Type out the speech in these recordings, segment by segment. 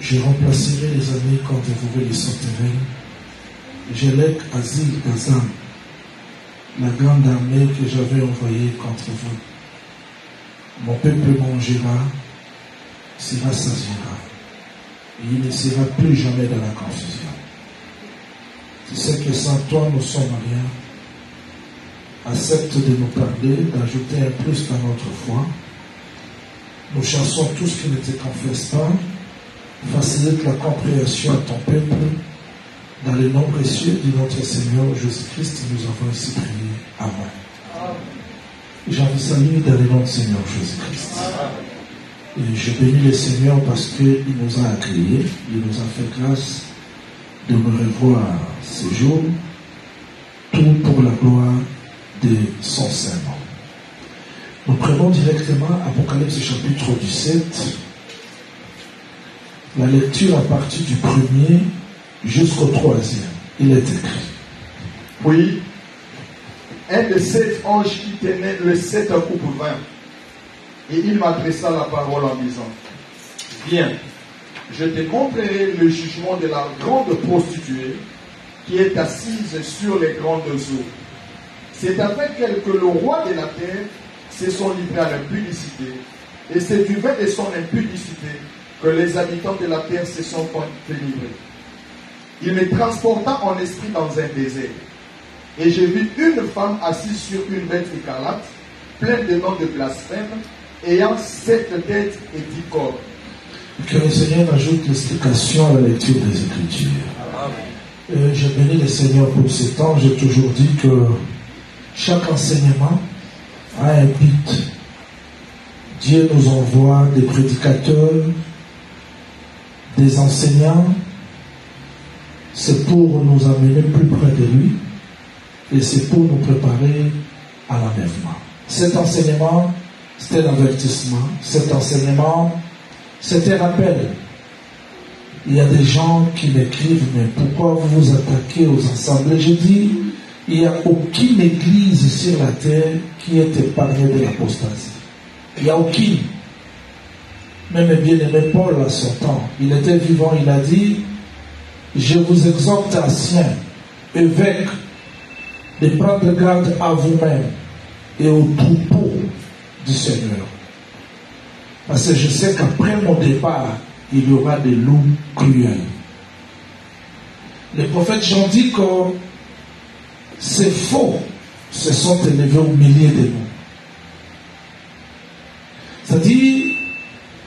Je remplacerai les amis quand vous les sauterez. J'élèque Asile Gazam, la grande armée que j'avais envoyée contre vous. Mon peuple mangera, sera s'agira. Et il ne sera plus jamais dans la confusion. Tu sais que sans toi, nous sommes rien. Accepte de nous parler, d'ajouter un plus dans notre foi. Nous chassons tout ce qui ne te confesse pas. Facilite la compréhension à ton peuple. Dans le nom précieux de notre Seigneur Jésus-Christ, nous avons ainsi prié. Amen. Je vous salue dans le nom du Seigneur Jésus-Christ. Et je bénis le Seigneur parce qu'il nous a accueillis, il nous a fait grâce de me revoir ce jour, tout pour la gloire de son Saint-Nom. Nous prenons directement Apocalypse chapitre 17, la lecture à partir du premier jusqu'au troisième. Il est écrit. Puis, un de sept anges qui tenait le sept coupes vin, et il m'adressa la parole en disant, Viens, je te montrerai le jugement de la grande prostituée qui est assise sur les grandes eaux. C'est avec elle que le roi de la terre se sont livrés à l'impudicité, et c'est du vin de son impudicité que les habitants de la terre se sont délivrés. Il me transporta en esprit dans un désert, et j'ai vu une femme assise sur une bête écarlate, pleine de noms de blasphème, ayant sept têtes et dix corps. Que le Seigneur ajoute l'explication à la lecture des Écritures. Euh, je bénis le Seigneur pour ce temps. J'ai toujours dit que chaque enseignement a un but. Dieu nous envoie des prédicateurs, des enseignants. C'est pour nous amener plus près de lui et c'est pour nous préparer à l'enlèvement. Cet enseignement, c'est un avertissement. Cet enseignement, un rappel. Il y a des gens qui m'écrivent, mais pourquoi vous vous attaquez aux assemblées? Je dis, il n'y a aucune église sur la terre qui est épargnée de l'apostasie. Il n'y a aucune. Même bien-aimé Paul à son temps, il était vivant, il a dit, je vous exhorte, anciens, évêques, de prendre garde à vous-même et au troupeau du Seigneur. Parce que je sais qu'après mon départ, il y aura des loups cruels. Les prophètes Jean dit que ces faux se sont élevés au milieu de nous. C'est-à-dire,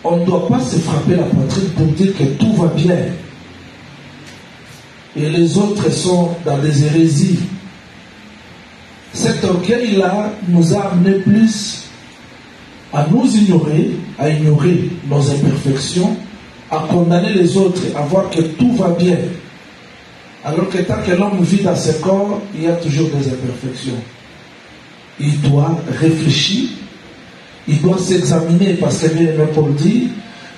on ne doit pas se frapper la poitrine pour dire que tout va bien. Et les autres sont dans des hérésies. Cet orgueil-là nous a amené plus à nous ignorer, à ignorer nos imperfections, à condamner les autres, à voir que tout va bien. Alors que tant que l'homme vit dans ce corps, il y a toujours des imperfections. Il doit réfléchir, il doit s'examiner, parce que bien Paul dit,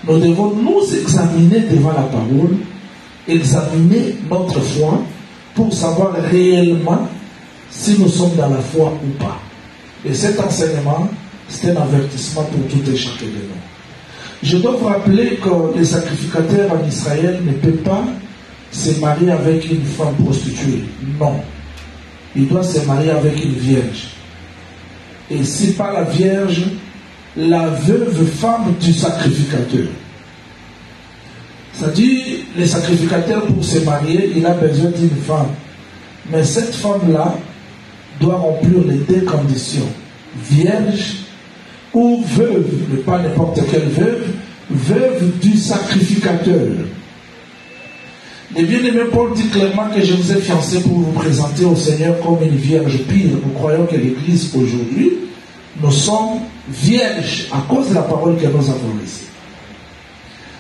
nous devons nous examiner devant la parole, examiner notre foi pour savoir réellement si nous sommes dans la foi ou pas. Et cet enseignement, c'est un avertissement pour tout et chacun de nous. Je dois vous rappeler que les sacrificateurs en Israël ne peuvent pas se marier avec une femme prostituée. Non. Il doit se marier avec une vierge. Et si pas la vierge, la veuve femme du sacrificateur. C'est-à-dire, les sacrificateurs, pour se marier, il a besoin d'une femme. Mais cette femme-là doit remplir les deux conditions. Vierge ou veuve, mais pas n'importe quelle veuve, veuve du sacrificateur. Le bien-aimé Paul dit clairement que je vous ai fiancé pour vous présenter au Seigneur comme une vierge pire. Nous croyons que l'Église aujourd'hui, nous sommes vierges à cause de la parole que nous avons reçue.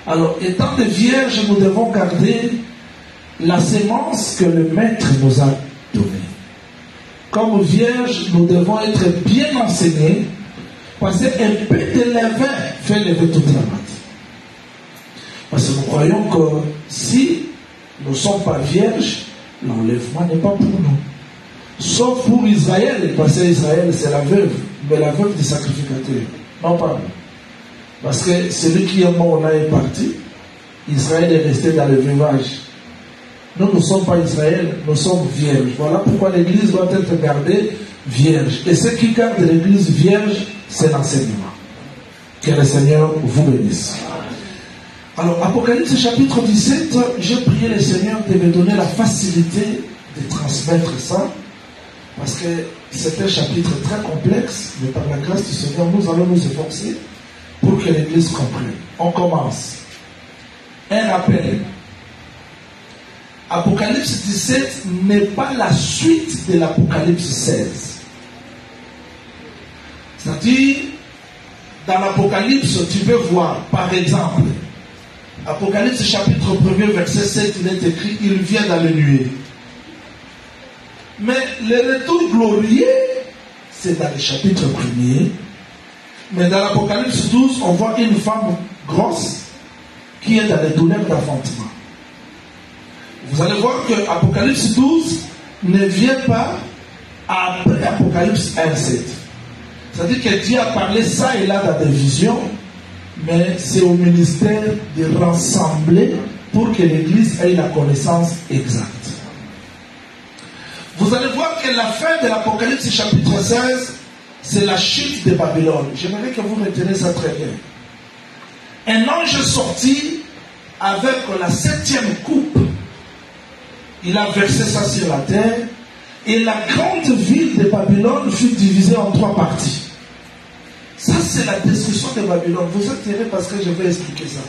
Alors, étant des vierges, nous devons garder la sémence que le Maître nous a donnée. Comme vierges, nous devons être bien enseignés parce qu'un peu de levain fait lever toute la masse. Parce que nous croyons que si nous ne sommes pas vierges, l'enlèvement n'est pas pour nous. Sauf pour Israël, parce que Israël c'est la veuve, mais la veuve du sacrificateur. Non pas. Parce que celui qui est mort là est parti, Israël est resté dans le veuvage. Nous ne sommes pas Israël, nous sommes vierges. Voilà pourquoi l'Église doit être gardée vierge. Et ce qui garde l'Église vierge, c'est l'enseignement. Que le Seigneur vous bénisse. Alors, Apocalypse chapitre 17, j'ai prié le Seigneur de me donner la facilité de transmettre ça, parce que c'est un chapitre très complexe, mais par la grâce du Seigneur, nous allons nous efforcer pour que l'Église comprenne. On commence. Un rappel. Apocalypse 17 n'est pas la suite de l'Apocalypse 16. C'est-à-dire, dans l'Apocalypse, tu peux voir, par exemple, Apocalypse chapitre 1 verset 7, il est écrit, il vient dans les nuées. Mais le retour glorieux, c'est dans le chapitre 1 Mais dans l'Apocalypse 12, on voit une femme grosse qui est dans les douleurs d'enfantement. Vous allez voir que Apocalypse 12 ne vient pas après Apocalypse 1, 7. C'est-à-dire que Dieu a parlé ça et là dans des visions, mais c'est au ministère de rassembler pour que l'Église ait la connaissance exacte. Vous allez voir que la fin de l'Apocalypse chapitre 16, c'est la chute de Babylone. J'aimerais que vous reteniez ça très bien. Un ange sorti avec la septième coupe. Il a versé ça sur la terre. Et la grande ville de Babylone fut divisée en trois parties. Ça, c'est la destruction de Babylone. Vous êtes parce que je vais expliquer ça.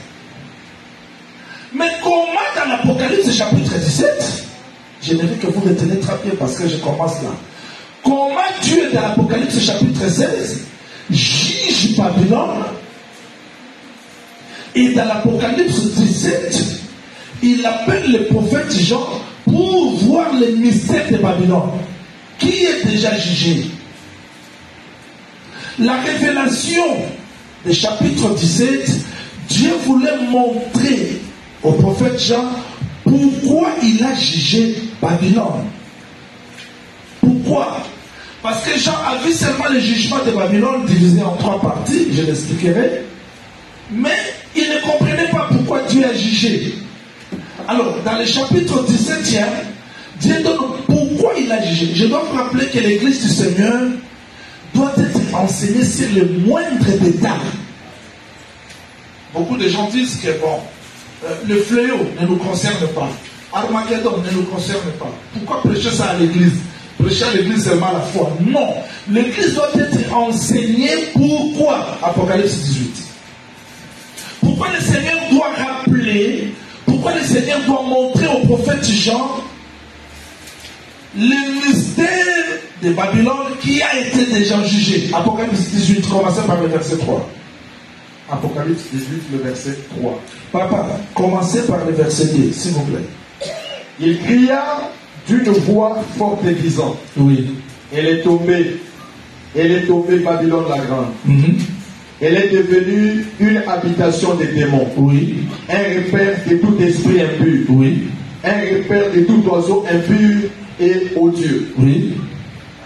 Mais comment dans l'Apocalypse chapitre 17, j'aimerais que vous retenez très bien parce que je commence là. Comment Dieu dans l'Apocalypse chapitre 16 juge Babylone et dans l'Apocalypse 17, il appelle le prophète Jean pour voir les mystères de Babylone, qui est déjà jugé? La révélation du chapitre 17, Dieu voulait montrer au prophète Jean pourquoi il a jugé Babylone. Pourquoi? Parce que Jean a vu seulement le jugement de Babylone divisé en trois parties, je l'expliquerai, mais il ne comprenait pas pourquoi Dieu a jugé. Alors, dans le chapitre 17e, Dieu donne pourquoi il a jugé. Je dois vous rappeler que l'église du Seigneur doit être enseignée sur le moindre détail. Beaucoup de gens disent que bon, euh, le fléau ne nous concerne pas. Armageddon ne nous concerne pas. Pourquoi prêcher ça à l'église? Prêcher à l'église seulement la foi. Non. L'église doit être enseignée pourquoi Apocalypse 18. Pourquoi le Seigneur doit rappeler, pourquoi le Seigneur doit montrer au prophète Jean le mystère de Babylone qui a été déjà jugé? Apocalypse 18, commencez par le verset 3. Apocalypse 18, le verset 3. Papa, commencez par le verset 2, s'il vous plaît. Il cria d'une voix forte et disant Oui. Elle est tombée. Elle est tombée, Babylone la grande. Mhm. Elle est devenue une habitation des démons. Oui. Un repère de tout esprit impur. Oui. Un repère de tout oiseau impur et odieux. Oui.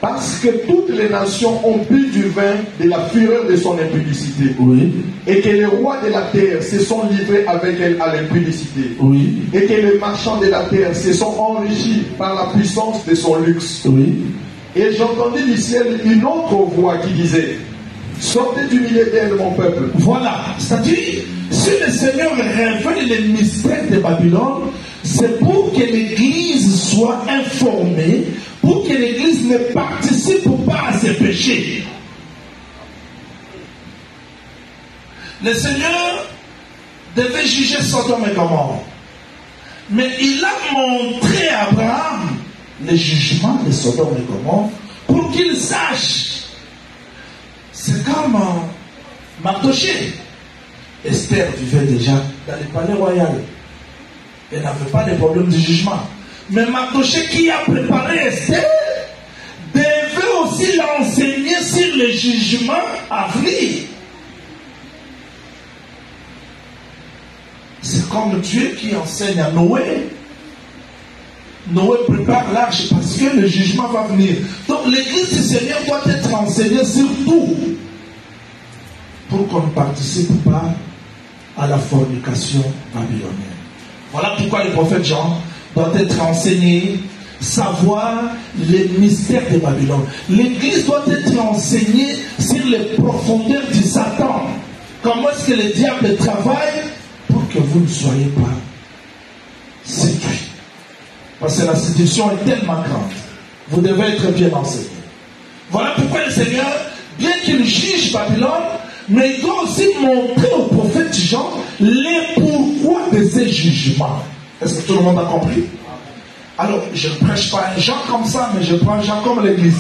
Parce que toutes les nations ont bu du vin de la fureur de son impudicité. Oui. Et que les rois de la terre se sont livrés avec elle à l'impudicité. Oui. Et que les marchands de la terre se sont enrichis par la puissance de son luxe. Oui. Et j'entendis du ciel une autre voix qui disait Sortez du milieu d'elle, mon peuple. Voilà. C'est-à-dire, si le Seigneur révèle les mystères de Babylone, c'est pour que l'Église soit informée, pour que l'Église ne participe pas à ses péchés. Le Seigneur devait juger Sodome et Gomorrhe. Mais il a montré à Abraham le jugement de Sodome et Gomorre pour qu'il sache. C'est comme Mardoché. Esther vivait déjà dans le palais royal. Elle n'avait pas de problème de jugement. Mais Mardoché qui a préparé Esther devait aussi l'enseigner sur le jugement à venir. C'est comme Dieu qui enseigne à Noé. Noé prépare l'arche parce que le jugement va venir. Donc l'église du Seigneur doit être enseignée sur tout pour qu'on ne participe pas à la fornication babylonienne. Voilà pourquoi le prophète Jean doit être enseigné, savoir les mystères de Babylone. L'Église doit être enseignée sur les profondeurs du Satan. Comment est-ce que le diable travaille pour que vous ne soyez pas séduits? Parce que la séduction est tellement grande. Vous devez être bien enseigné. Voilà pourquoi le Seigneur, bien qu'il juge Babylone, mais il doit aussi montrer au prophète Jean les pourquoi de ces jugements. Est-ce que tout le monde a compris? Alors, je ne prêche pas Jean comme ça, mais je prends Jean comme l'Église.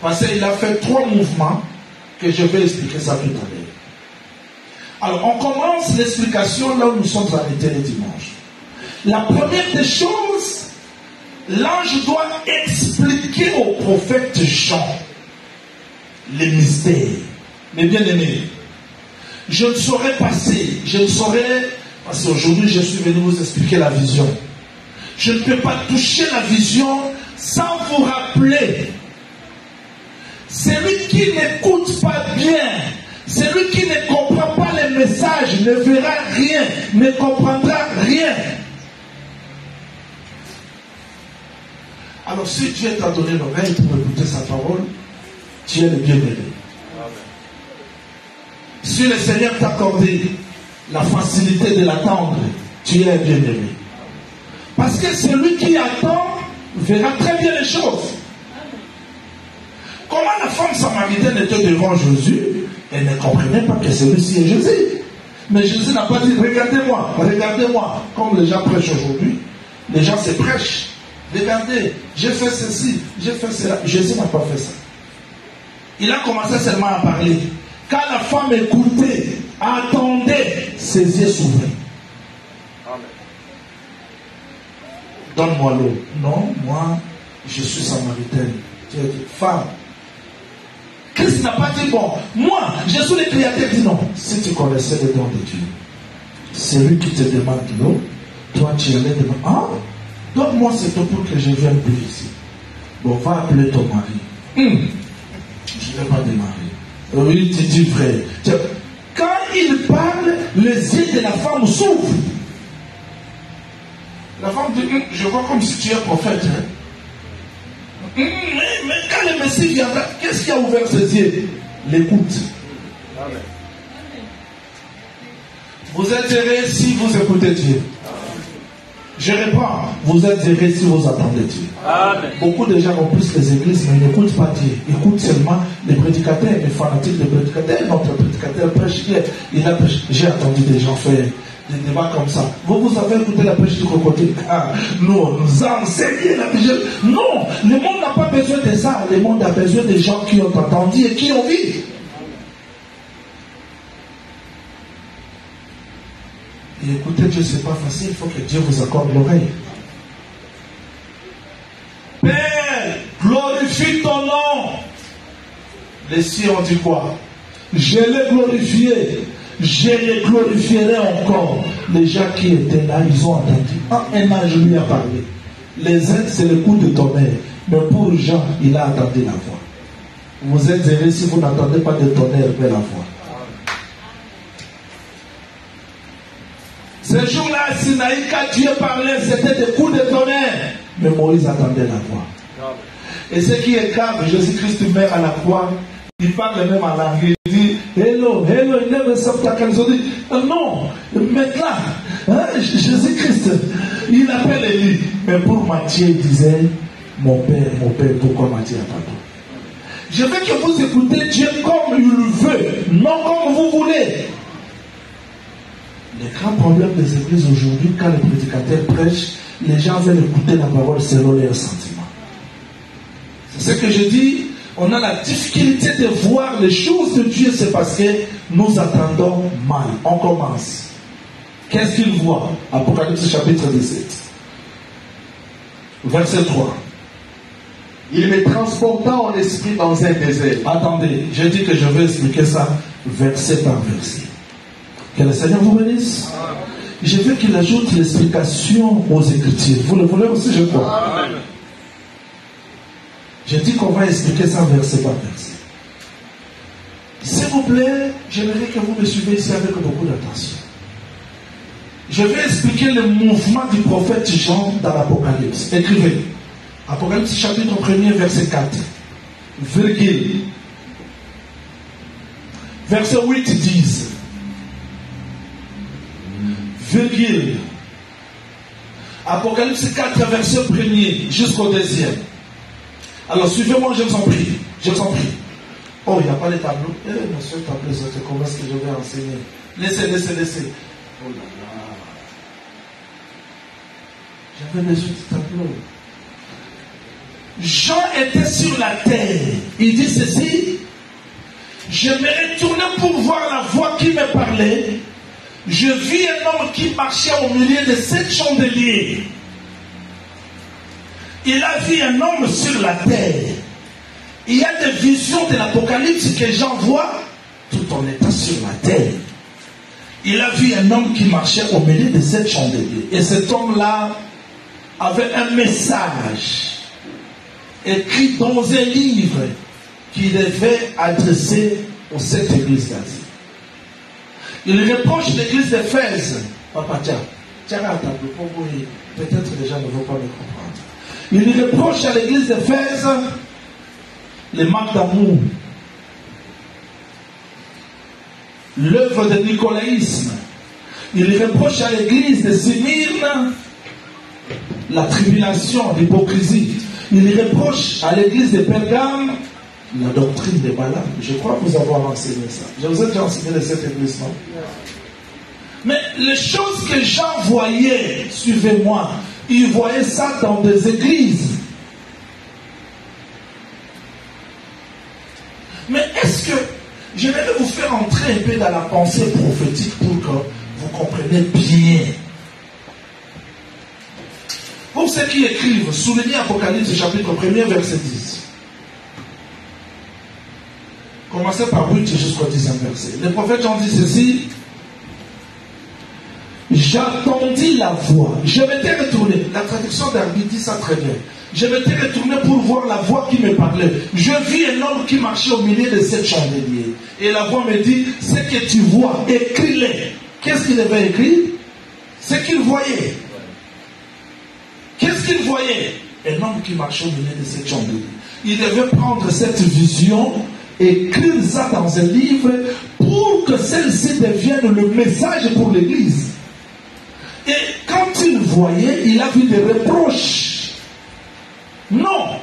Parce qu'il a fait trois mouvements que je vais expliquer ça tout à l'heure. Alors, on commence l'explication là où nous sommes arrêtés le dimanche. La première des choses, l'ange doit expliquer au prophète Jean les mystères. Mais bien aimé, je ne saurais passer, je ne saurais, parce qu'aujourd'hui je suis venu vous expliquer la vision. Je ne peux pas toucher la vision sans vous rappeler. Celui qui n'écoute pas bien, celui qui ne comprend pas les messages ne verra rien, ne comprendra rien. Alors si Dieu t'a donné l'oreille pour écouter sa parole, tu es le bienvenu. Si le Seigneur t'a accordé la facilité de l'attendre, tu es bien-aimé. Parce que celui qui attend verra très bien les choses. Comment la femme samaritaine était devant Jésus, elle ne comprenait pas que celui-ci est Jésus. Mais Jésus n'a pas dit, regardez-moi, regardez-moi, comme les gens prêchent aujourd'hui. Les gens se prêchent. Regardez, j'ai fait ceci, j'ai fait cela. Jésus n'a pas fait ça. Il a commencé seulement à parler. Quand la femme écoutait, attendait, ses yeux s'ouvraient. Donne-moi l'eau. Non, moi, je suis samaritaine. Tu as dit, femme. Christ n'a pas dit, bon, moi, je suis le créateur. dit non. Si tu connaissais le don de Dieu, celui qui te demande l'eau, toi, tu allais demander, ah, donne-moi cette eau pour que je vienne plus ici. Bon, va appeler ton mari. Hum. Je ne vais pas démarrer. Oui, tu dis vrai. Quand il parle, les yeux de la femme s'ouvrent. La femme dit, hum, je vois comme si tu es prophète. Hein. Hum, mais, quand le Messie viendra, qu'est-ce qui a ouvert ses yeux? L'écoute. Vous êtes heureux si vous écoutez Dieu. Je réponds, vous êtes heureux si vous attendez Dieu. Beaucoup de gens ont plus les églises, mais ils n'écoutent pas Dieu. Ils écoutent seulement les prédicateurs, les fanatiques des prédicateurs. Notre prédicateur prêche il a J'ai entendu des gens faire des débats comme ça. Vous, vous avez écouté la prêche du crocodile. Ah, nous, nous enseignons la prêche. Non, le monde n'a pas besoin de ça. Le monde a besoin des gens qui ont entendu et qui ont vu. Et écoutez Dieu, ce n'est pas facile, il faut que Dieu vous accorde l'oreille. Père, glorifie ton nom. Les cieux ont dit quoi? Je l'ai glorifié. Je le glorifierai encore. Les gens qui étaient là, ils ont entendu. Ah, un ange lui a parlé. Les uns, c'est le coup de tonnerre. Mais pour Jean, il a entendu la voix. Vous êtes heureux si vous n'entendez pas de tonnerre, mais la voix. Ce jour-là, Sinaï, quand Dieu parlait, c'était des coups de tonnerre. Mais Moïse attendait la voix. Et ce qui est grave, Jésus-Christ meurt à la croix. Il parle même en langue. Il dit Hello, hello, il never dit Non, maintenant, hein, Jésus-Christ, il appelle Élie. Mais pour Matthieu, il disait Mon père, mon père, pourquoi Matthieu a Je veux que vous écoutez Dieu comme il le veut, non comme vous voulez. Le grand problème des églises aujourd'hui, quand les prédicateurs prêchent, les gens veulent écouter la parole selon leurs sentiments. C'est ce que je dis. On a la difficulté de voir les choses de Dieu, c'est parce que nous attendons mal. On commence. Qu'est-ce qu'il voit? Apocalypse chapitre 17. Verset 3. Il me transporta en esprit dans un désert. Attendez, je dis que je vais expliquer ça verset par verset. Que le Seigneur vous bénisse. Je veux qu'il ajoute l'explication aux Écritures. Vous le voulez aussi, je crois. Je dis qu'on va expliquer ça verset par verset. S'il vous plaît, j'aimerais que vous me suivez ici avec beaucoup d'attention. Je vais expliquer le mouvement du prophète Jean dans l'Apocalypse. Écrivez. Apocalypse chapitre 1er, verset 4. Virgule. Verset 8 10. Virgule. Apocalypse 4, verset 1er jusqu'au deuxième. Alors suivez-moi, je vous en prie. Je vous en prie. Oh, il n'y a pas les tableaux. Eh, monsieur, le tableau, c'est comment est-ce que je vais enseigner Laissez, laissez, laissez. Oh là là. J'avais besoin du tableau. Jean était sur la terre. Il dit ceci. Je me retournais pour voir la voix qui me parlait. Je vis un homme qui marchait au milieu de sept chandeliers. Il a vu un homme sur la terre. Il y a des visions de l'Apocalypse que Jean voit tout en étant sur la terre. Il a vu un homme qui marchait au milieu de sept chandeliers. Et cet homme-là avait un message écrit dans un livre qu'il devait adresser aux sept églises d'Asie. Il reproche l'église d'Éphèse. Papa, tiens, tiens à vous. Peut-être les gens ne vont pas me comprendre. Il reproche à l'église d'Éphèse les manques d'amour, l'œuvre de nicolaïsme. Il reproche à l'église de Smyrne la tribulation, l'hypocrisie. Il reproche à l'église de Pergame la doctrine des malades. Je crois vous avez enseigné ça. Je vous ai déjà enseigné de cette église, non? Mais les choses que Jean voyait, suivez-moi, il voyait ça dans des églises. Mais est-ce que je vais vous faire entrer un peu dans la pensée prophétique pour que vous compreniez bien? Pour ceux qui écrivent, soulignez Apocalypse chapitre 1er, verset 10. Commencez par 8 jusqu'au 10e verset. Le prophète Jean dit ceci. J'attendis la voix. Je m'étais retourné. La traduction d'Arbi dit ça très bien. Je m'étais retourné pour voir la voix qui me parlait. Je vis un homme qui marchait au milieu de sept chandeliers. Et la voix me dit, ce que tu vois, écris-le. Qu'est-ce qu'il avait écrit? Ce qu'il voyait. Qu'est-ce qu'il voyait? Un homme qui marchait au milieu de sept chandeliers. Il devait prendre cette vision écrire ça dans un livre pour que celle-ci devienne le message pour l'Église. Et quand il voyait, il a vu des reproches. Non.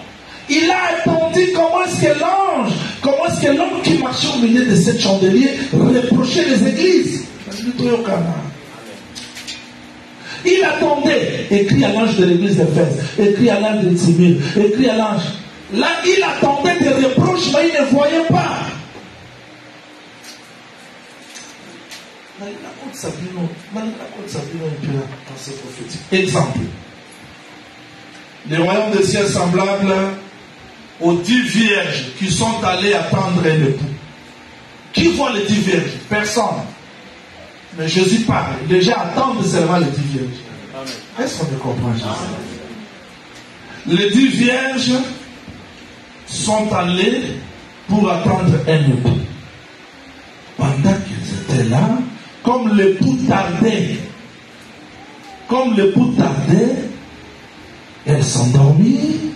Il a attendu comment est-ce que l'ange, comment est-ce que l'homme qui marchait au milieu de cette chandelier reprochait les églises? Il attendait, écrit à l'ange de l'église d'Éphèse, écrit à l'ange de Simil, écrit à l'ange Là, il attendait des reproches, mais il ne voyait pas. Exemple. Le royaume des cieux semblable aux dix vierges qui sont allées attendre un époux. Qui voit les dix vierges? Personne. Mais Jésus parle. Les gens attendent seulement les dix vierges. Est-ce qu'on me comprend Jésus? Les dix vierges sont allés pour attendre un époux. Pendant qu'ils étaient là, comme l'époux tardait, comme l'époux tardait, elle s'endormit.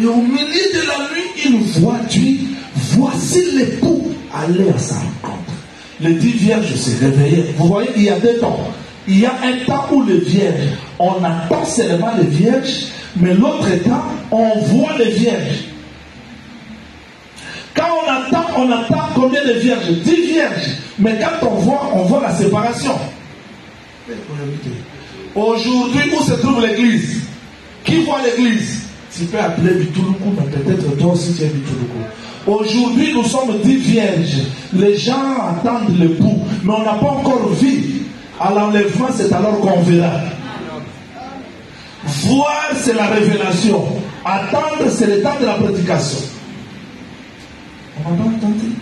Et au milieu de la nuit, une voix dit, voici l'époux, allez à sa rencontre. Les dix vierges se réveillaient. Vous voyez, il y a deux temps. Il y a un temps où les vierges, on attend seulement les vierges, mais l'autre temps, on voit les vierges. Quand on attend, on attend combien de vierges? Dix vierges. Mais quand on voit, on voit la séparation. Aujourd'hui, où se trouve l'église? Qui voit l'église? Tu peux appeler Bitouloukou, mais peut-être toi aussi tu es Bitouloukou. Aujourd'hui, nous sommes dix vierges. Les gens attendent le bout, mais on n'a pas encore vu. À l'enlèvement, c'est alors qu'on verra. Voir, c'est la révélation. Attendre, c'est le temps de la prédication. On m'a pas entendu.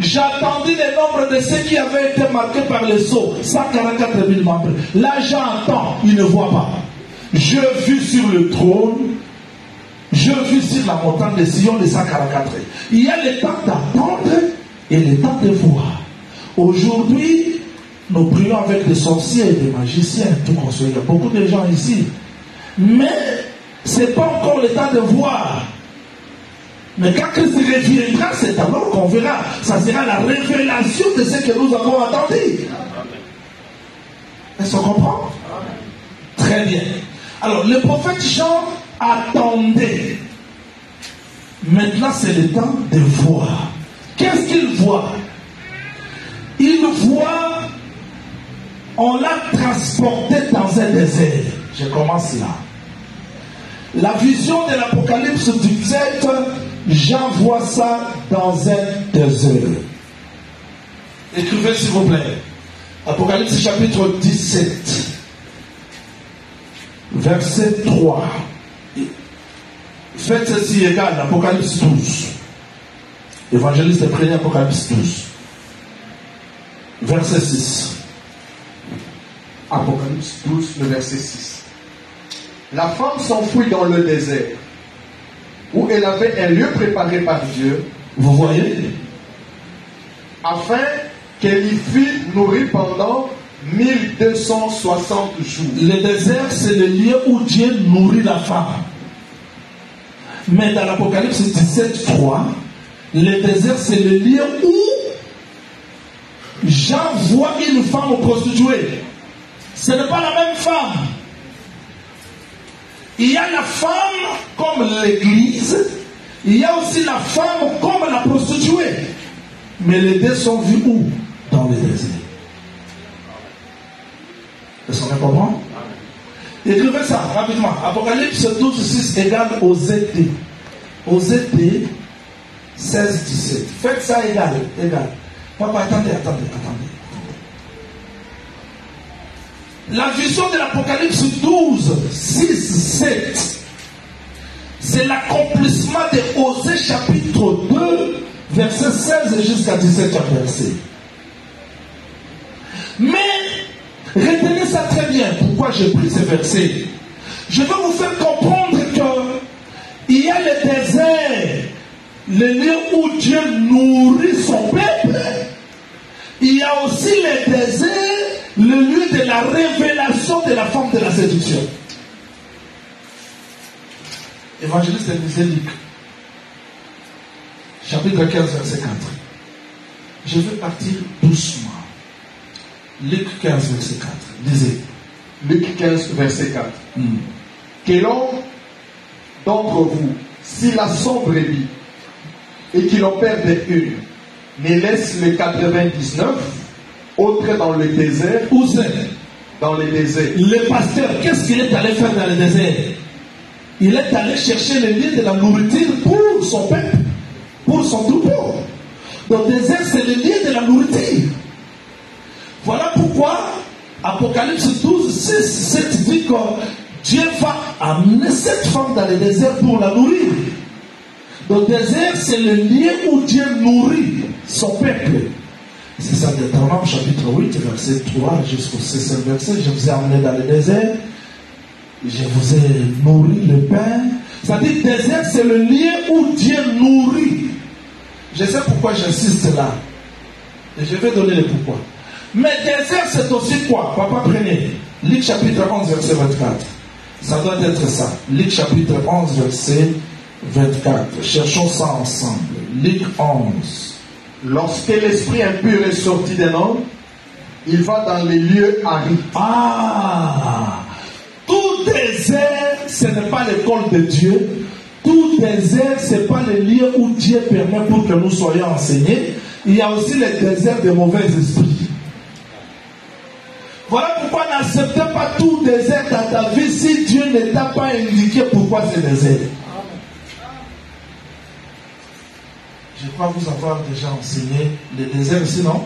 J'attendis le nombre de ceux qui avaient été marqués par le sceau, 144 000 membres. Là, j'entends, il ne voit pas. Je vis sur le trône, je vis sur la montagne de Sion, les 144. Il y a le temps d'attendre et le temps de voir. Aujourd'hui, Nous prions avec des sorciers, des magiciens, tout qu'on Il y a beaucoup de gens ici. Mais ce n'est pas encore le temps de voir. Mais quand Christ reviendra, c'est alors qu'on verra. Ça sera la révélation de ce que nous avons entendu. Est-ce qu'on comprend? Très bien. Alors, le prophète Jean attendait. Maintenant, c'est le temps de voir. Qu'est-ce qu'il voit? Il voit, on l'a transporté dans un désert. Je commence là. La vision de l'Apocalypse 17, Jean voit ça dans un désert. Écrivez s'il vous plaît. Apocalypse chapitre 17, verset 3. Faites ceci égal, Apocalypse 12. Évangéliste premier, Apocalypse 12. Verset 6. Apocalypse 12, le verset 6. La femme s'enfuit dans le désert, où elle avait un lieu préparé par Dieu. Vous voyez? Afin qu'elle y fût nourrie pendant 1260 jours. Le désert, c'est le lieu où Dieu nourrit la femme. Mais dans l'Apocalypse 17, 3, le désert, c'est le lieu où Jean voit une femme prostituée. Ce n'est pas la même femme. Il y a la femme comme l'église, il y a aussi la femme comme la prostituée. Mais les deux sont vus où? Dans le désert. Est-ce qu'on comprend Écrivez ça rapidement. Apocalypse 12, 6 égale aux ZT. Aux ZT 16, 17. Faites ça égal, égal. Papa, attendez, attendez, attendez. La vision de l'Apocalypse 12, 6, 7, c'est l'accomplissement de Osée chapitre 2, verset 16 jusqu'à 17 verset. Mais, retenez ça très bien. Pourquoi j'ai pris ce verset Je veux vous faire comprendre qu'il y a le désert, le lieu où Dieu nourrit son peuple. Il y a aussi le désert le lieu de la révélation de la forme de la séduction. Évangéliste Luc, chapitre 15, verset 4. Je vais partir doucement. Luc 15, verset 4. Lisez. Luc 15, verset 4. Hmm. Quel homme d'entre vous, s'il a son brebis et qu'il en perde une, ne laisse les 99 autre dans le désert. Où c'est? Dans le désert. Le pasteur, qu'est-ce qu'il est allé faire dans le désert? Il est allé chercher le lieu de la nourriture pour son peuple, pour son troupeau. Donc, le désert, c'est le lieu de la nourriture. Voilà pourquoi Apocalypse 12, 6, 7 dit que Dieu va amener cette femme dans le désert pour la nourrir. Le désert, c'est le lieu où Dieu nourrit son peuple. C'est ça, Deutéronome chapitre 8, verset 3 jusqu'au 16 verset. Je vous ai amené dans le désert. Je vous ai nourri le pain. Ça dit désert, c'est le lieu où Dieu nourrit. Je sais pourquoi j'insiste là. Et je vais donner le pourquoi. Mais désert, c'est aussi quoi? Papa, prenez. Luc chapitre 11, verset 24. Ça doit être ça. Luc chapitre 11, verset 24. Cherchons ça ensemble. Luc 11. Lorsque l'esprit impur est sorti d'un homme, il va dans les lieux arides. Ah Tout désert, ce n'est pas l'école de Dieu. Tout désert, ce n'est pas le lieu où Dieu permet pour que nous soyons enseignés. Il y a aussi le désert des mauvais esprits. Voilà pourquoi n'acceptez pas tout désert dans ta vie si Dieu ne t'a pas indiqué pourquoi c'est désert. Je crois vous avoir déjà enseigné le désert ici, non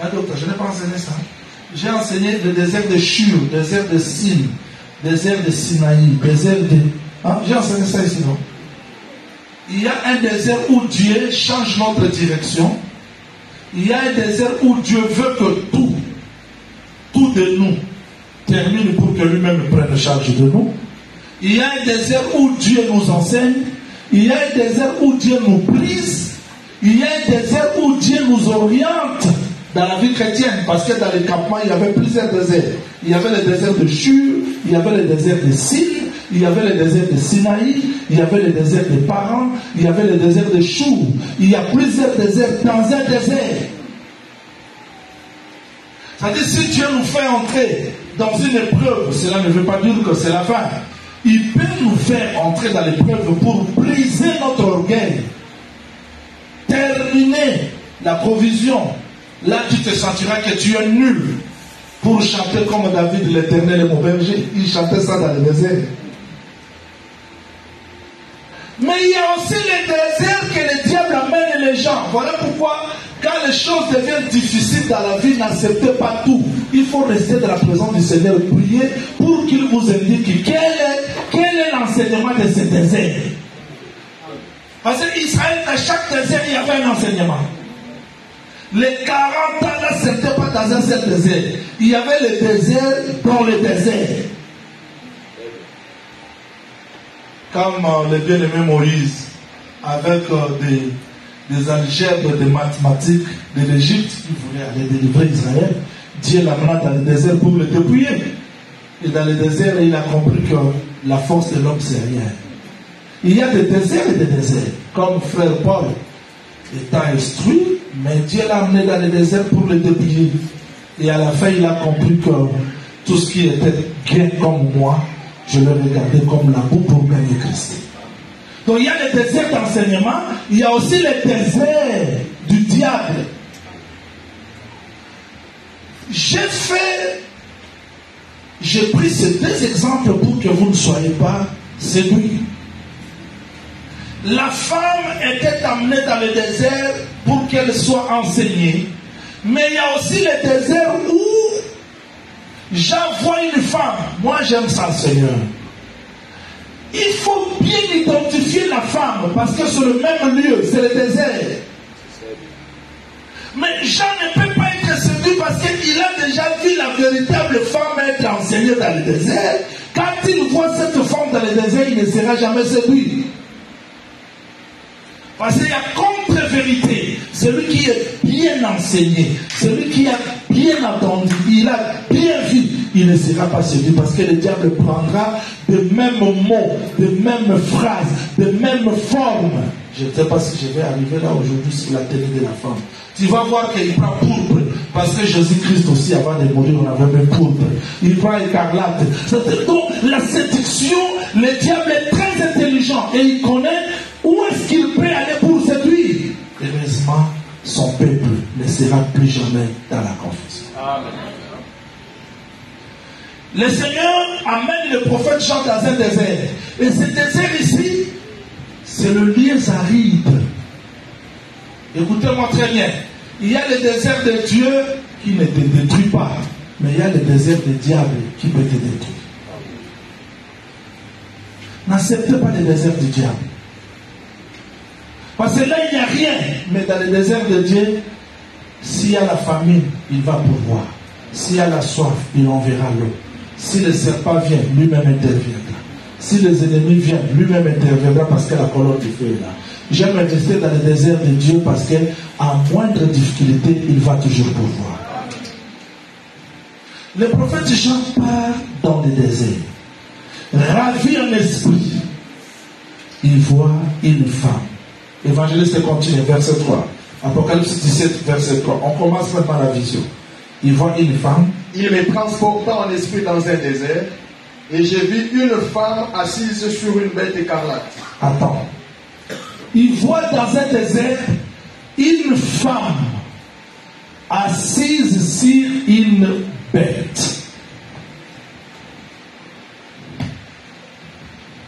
Un docteur, je n'ai pas enseigné ça. J'ai enseigné le désert de Shur, le désert de Sin, le désert de Sinaï, le désert de. Hein? J'ai enseigné ça ici, non? Il y a un désert où Dieu change notre direction. Il y a un désert où Dieu veut que tout, tout de nous termine pour que lui-même prenne charge de nous. Il y a un désert où Dieu nous enseigne. Il y a un désert où Dieu nous brise. Il y a un désert où Dieu nous oriente dans la vie chrétienne, parce que dans les campements, il y avait plusieurs déserts. Il y avait le désert de Shur, il y avait le désert de Sin, il y avait le désert de Sinaï, il y avait le désert de Paran, il y avait le désert de Chou. Il y a plusieurs déserts dans un désert. C'est-à-dire, si Dieu nous fait entrer dans une épreuve, cela ne veut pas dire que c'est la fin. Il peut nous faire entrer dans l'épreuve pour briser notre orgueil, terminer la provision. Là, tu te sentiras que tu es nul pour chanter comme David l'éternel est mon berger. Il chantait ça dans le désert. Mais il y a aussi les déserts que le diable amène les gens. Voilà pourquoi, quand les choses deviennent difficiles dans la vie, n'acceptez pas tout. Il faut rester dans la présence du Seigneur, prier pour qu'il vous indique quel est, quel est l'enseignement de ce désert. Parce qu'Israël, dans chaque désert, il y avait un enseignement. Les 40 ans n'acceptaient pas dans un seul désert. Il y avait le désert dans le désert. comme le bien-aimé Moïse, avec euh, des, des algèbres, des mathématiques de l'Égypte, il voulait aller délivrer Israël. Dieu l'amena dans le désert pour le dépouiller. Et dans le désert, il a compris que la force de l'homme, c'est rien. Il y a des déserts et des déserts, comme frère Paul étant instruit, mais Dieu l'a amené dans le désert pour le dépouiller. Et à la fin, il a compris que tout ce qui était gain comme moi, je le regardais comme la boue pour gagner Christ. Donc il y a les déserts d'enseignement, il y a aussi les déserts du diable. J'ai fait, j'ai pris ces deux exemples pour que vous ne soyez pas séduits. La femme était amenée dans le désert pour qu'elle soit enseignée, mais il y a aussi les déserts où J'envoie une femme. Moi, j'aime ça, Seigneur. Il faut bien identifier la femme parce que sur le même lieu, c'est le désert. Mais Jean ne peut pas être séduit parce qu'il a déjà vu la véritable femme être enseignée dans le désert. Quand il voit cette femme dans le désert, il ne sera jamais séduit. Parce qu'il y a contre-vérité. Celui qui est bien enseigné, celui qui a bien entendu, il a bien vu, il ne sera pas séduit parce que le diable prendra de mêmes mots, de mêmes phrases, de mêmes formes. Je ne sais pas si je vais arriver là aujourd'hui sur la télé de la femme. Tu vas voir qu'il prend pourpre. Parce que Jésus-Christ aussi, avant de mourir, on avait même pourpre. Il prend écarlate. Donc, la séduction, le diable est très intelligent et il connaît où est-ce qu'il peut aller pour séduire. Heureusement, son peuple ne sera plus jamais dans la confusion. Le Seigneur amène le prophète Jean dans un désert. Et ce désert ici, c'est le lieu aride. Écoutez-moi très bien. Il y a le désert de Dieu qui ne te détruit pas. Mais il y a le désert du diable qui peut te détruire. N'acceptez pas le désert du diable. Parce que là, il n'y a rien. Mais dans le désert de Dieu, s'il y a la famine, il va pouvoir. S'il y a la soif, il enverra l'eau. Si le serpent vient, lui-même interviendra. Si les ennemis viennent, lui-même interviendra parce que la colonne du feu est là. J'aime rester dans le désert de Dieu parce qu'à moindre difficulté, il va toujours pouvoir. Le prophète Jean part dans le désert. Ravi en esprit, il voit une femme. Évangéliste continue, verset 3. Apocalypse 17, verset 3. On commence maintenant la vision. Il voit une femme. Il me transporta en esprit dans un désert et j'ai vu une femme assise sur une bête écarlate. Attends. Il voit dans un désert une femme assise sur une bête.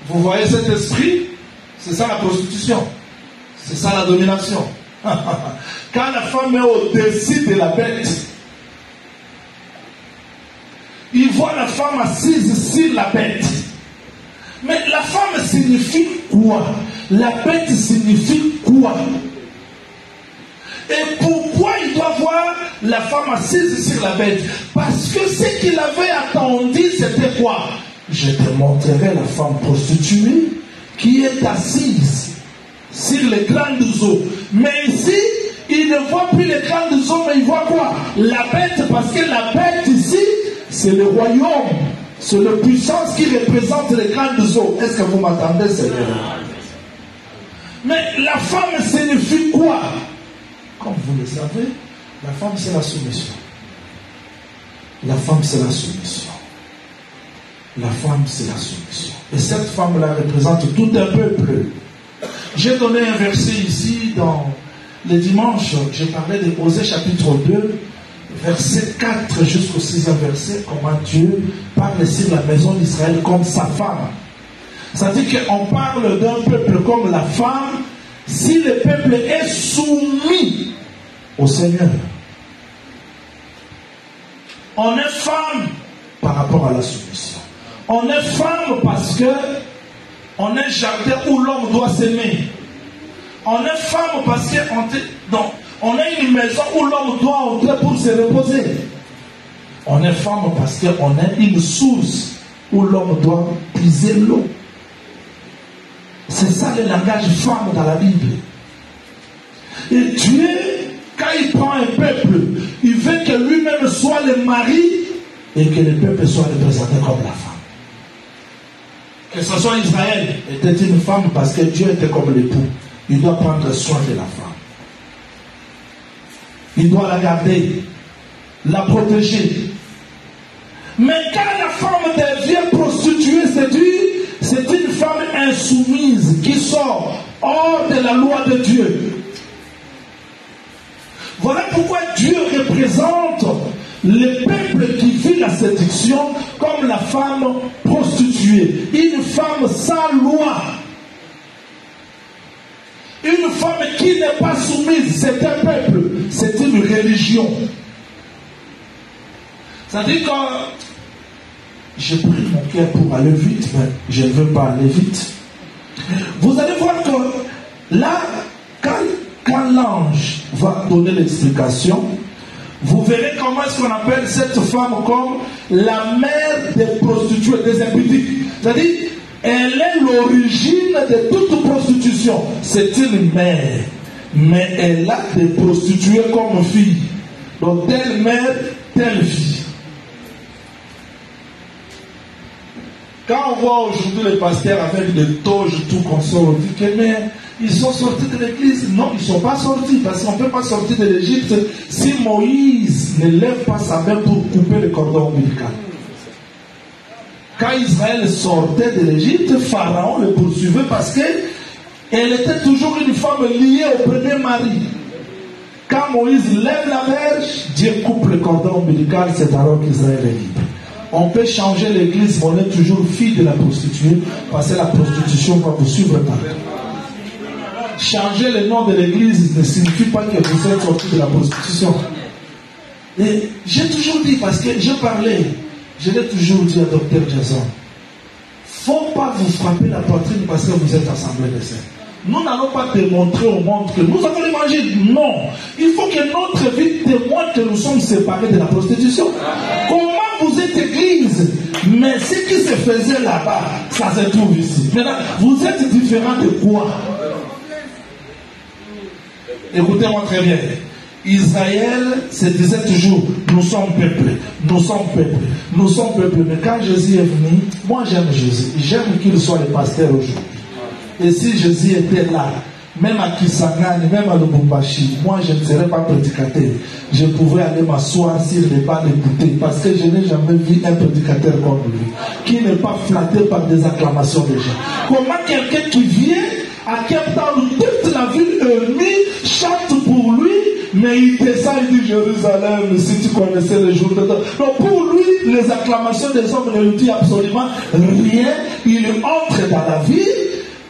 Vous voyez cet esprit? C'est ça la prostitution. C'est ça la domination. Quand la femme est au-dessus de la bête, il voit la femme assise sur la bête. Mais la femme signifie quoi? La bête signifie quoi? Et pourquoi il doit voir la femme assise sur la bête? Parce que ce qu'il avait attendu, c'était quoi? Je te montrerai la femme prostituée qui est assise sur les grandes eaux. Mais ici, il ne voit plus les grandes eaux, mais il voit quoi? La bête, parce que la bête ici, c'est le royaume. C'est la puissance qui représente les grandes eaux. Est-ce que vous m'entendez, Seigneur? Mais la femme signifie quoi? Comme vous le savez, la femme, c'est la soumission. La femme, c'est la soumission. La femme, c'est la soumission. Et cette femme-là représente tout un peuple. J'ai donné un verset ici dans le dimanche. J'ai parlé de Osée chapitre 2, verset 4 jusqu'au 6e verset, comment Dieu parle sur la maison d'Israël comme sa femme. Ça dit qu'on parle d'un peuple comme la femme si le peuple est soumis au Seigneur. On est femme par rapport à la soumission. On est femme parce que on est jardin où l'homme doit s'aimer. On est femme parce qu'on on est une maison où l'homme doit entrer pour se reposer. On est femme parce qu'on est une source où l'homme doit puiser l'eau. C'est ça le langage femme dans la Bible. Et Dieu quand il prend un peuple, il veut que lui-même soit le mari et que le peuple soit représenté comme la femme. Que ce soit Israël était une femme parce que Dieu était comme l'époux. Il doit prendre soin de la femme. Il doit la garder, la protéger. Mais quand la femme devient prostituée, c'est une femme insoumise qui sort hors de la loi de Dieu. Voilà pourquoi Dieu représente le peuple qui vit la séduction comme la femme prostituée, une femme sans loi. Une femme qui n'est pas soumise, c'est un peuple, c'est une religion. Ça dit que j'ai pris mon cœur pour aller vite, mais je ne veux pas aller vite. Vous allez voir que là, quand quand l'ange va donner l'explication, vous verrez comment est-ce qu'on appelle cette femme comme la mère des prostituées, des impudiques. C'est-à-dire, elle est l'origine de toute prostitution. C'est une mère. Mais elle a des prostituées comme fille. Donc, telle mère, telle fille. Quand on voit aujourd'hui les pasteurs avec des toges tout consort, on dit que mais ils sont sortis de l'église. Non, ils ne sont pas sortis parce qu'on ne peut pas sortir de l'Égypte si Moïse ne lève pas sa main pour couper le cordon ombilical. Quand Israël sortait de l'Égypte, Pharaon le poursuivait parce qu'elle était toujours une femme liée au premier mari. Quand Moïse lève la verge, Dieu coupe le cordon ombilical, c'est alors qu'Israël est libre. On peut changer l'église, on est toujours fille de la prostituée, parce que la prostitution va vous suivre partout changer le nom de l'église ne signifie pas que vous êtes sorti de la prostitution. Et j'ai toujours dit, parce que je parlais, je l'ai toujours dit à Dr Jason, faut pas vous frapper la poitrine parce que vous êtes assemblée de saints. Nous n'allons pas démontrer au monde que nous avons l'évangile. Non. Il faut que notre vie témoigne que nous sommes séparés de la prostitution. Comment vous êtes église Mais ce qui se faisait là-bas, ça se trouve ici. Maintenant, vous êtes différent de quoi? Écoutez-moi très bien. Israël se disait toujours, nous sommes peuplés, nous sommes peuplés, nous sommes peuplés. Mais quand Jésus est venu, moi j'aime Jésus. J'aime qu'il soit le pasteur aujourd'hui. Et si Jésus était là, même à Kisangani, même à Lubumbashi, moi je ne serais pas prédicateur. Je pouvais aller m'asseoir sur les pas d'écouter parce que je n'ai jamais vu un prédicateur comme lui, qui n'est pas flatté par des acclamations des gens. Comment quelqu'un qui vient à Cape Town, toute la ville unie chante pour lui, mais il descend, dit Jérusalem, si tu connaissais le jour de temps. Donc pour lui, les acclamations des hommes ne lui disent absolument rien. Il entre dans la ville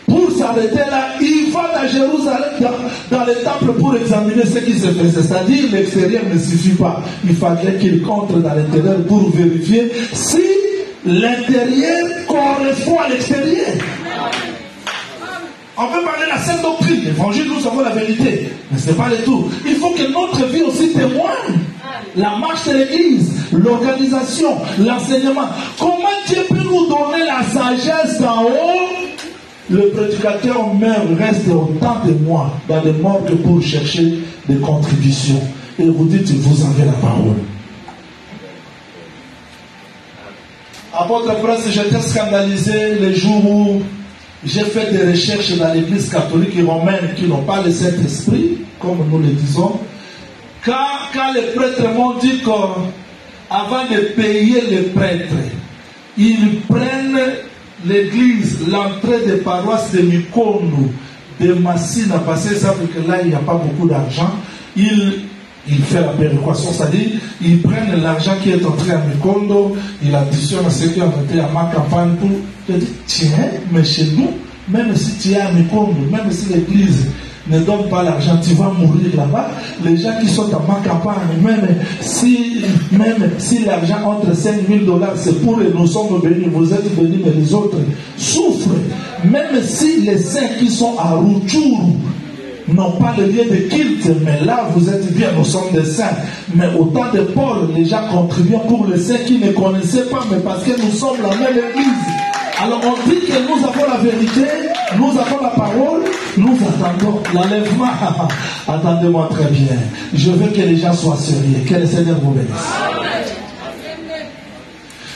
pour s'arrêter là, il va à Jérusalem dans, dans, le temple pour examiner ce qui se fait. C'est-à-dire l'extérieur ne suffit pas. Il fallait qu'il entre dans l'intérieur pour vérifier si l'intérieur correspond à l'extérieur. On peut parler de la sainte doctrine. L'évangile, nous savons la vérité. Mais ce n'est pas le tout. Il faut que notre vie aussi témoigne. La marche de l'église, l'organisation, l'enseignement. Comment Dieu peut nous donner la sagesse d'en haut Le prédicateur meurt, reste autant de mois dans des morts pour chercher de contribution. Et vous dites, vous avez la parole. À votre presse, j'étais scandalisé les jours où j'ai fait des recherches dans l'église catholique et romaine qui n'ont pas le Saint-Esprit, comme nous le disons. Quand, quand les prêtres m'ont dit qu'avant de payer les prêtres, ils prennent l'église, l'entrée des paroisses de Mikono, de Massina, parce que ça que là, il n'y a pas beaucoup d'argent. Ils il fait la péréquation, c'est-à-dire ils prennent l'argent qui est entré à Mikondo, ils l'additionnent à ce qui est entré à ma campagne te dire, tiens, mais chez nous, même si tu es à Mikondo, même si l'église ne donne pas l'argent, tu vas mourir là-bas. Les gens qui sont à ma campagne, même si, même si l'argent entre 5 000 dollars, c'est pour eux, nous sommes venus, vous êtes venus, mais les autres souffrent. Même si les saints qui sont à Routourou, n'ont pas de lieu de culte, mais là vous êtes bien, nous sommes des saints. Mais au temps de Paul, les gens contribuaient pour les saints qui ne connaissaient pas, mais parce que nous sommes la même église. Alors on dit que nous avons la vérité, nous avons la parole, nous attendons l'enlèvement. Attendez-moi très bien. Je veux que les gens soient sérieux. Que le Seigneur vous bénisse.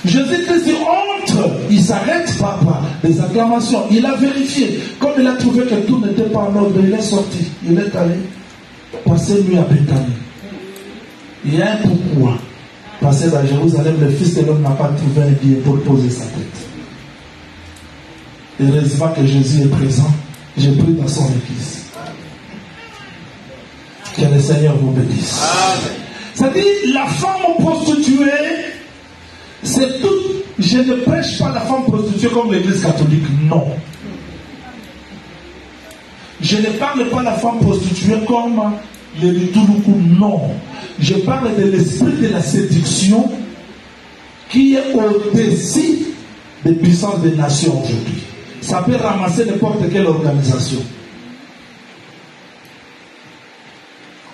Jésus-Christ entre, il s'arrête pas par des acclamations. Il a vérifié. Comme il a trouvé que tout n'était pas en ordre, il est sorti. Il est allé passer nuit à Bethanie. Il y a un pourquoi. Passer dans Jérusalem, le Fils de l'homme n'a pas trouvé un billet pour poser sa tête. Heureusement que Jésus est présent. J'ai pris dans son église. Que le Seigneur vous bénisse. C'est-à-dire, la femme prostituée c'est tout. Je ne prêche pas la femme prostituée comme l'église catholique. Non. Je ne parle pas la femme prostituée comme les Lituluku. Non. Je parle de l'esprit de la séduction qui est au-dessus des puissances des nations aujourd'hui. Ça peut ramasser n'importe quelle organisation.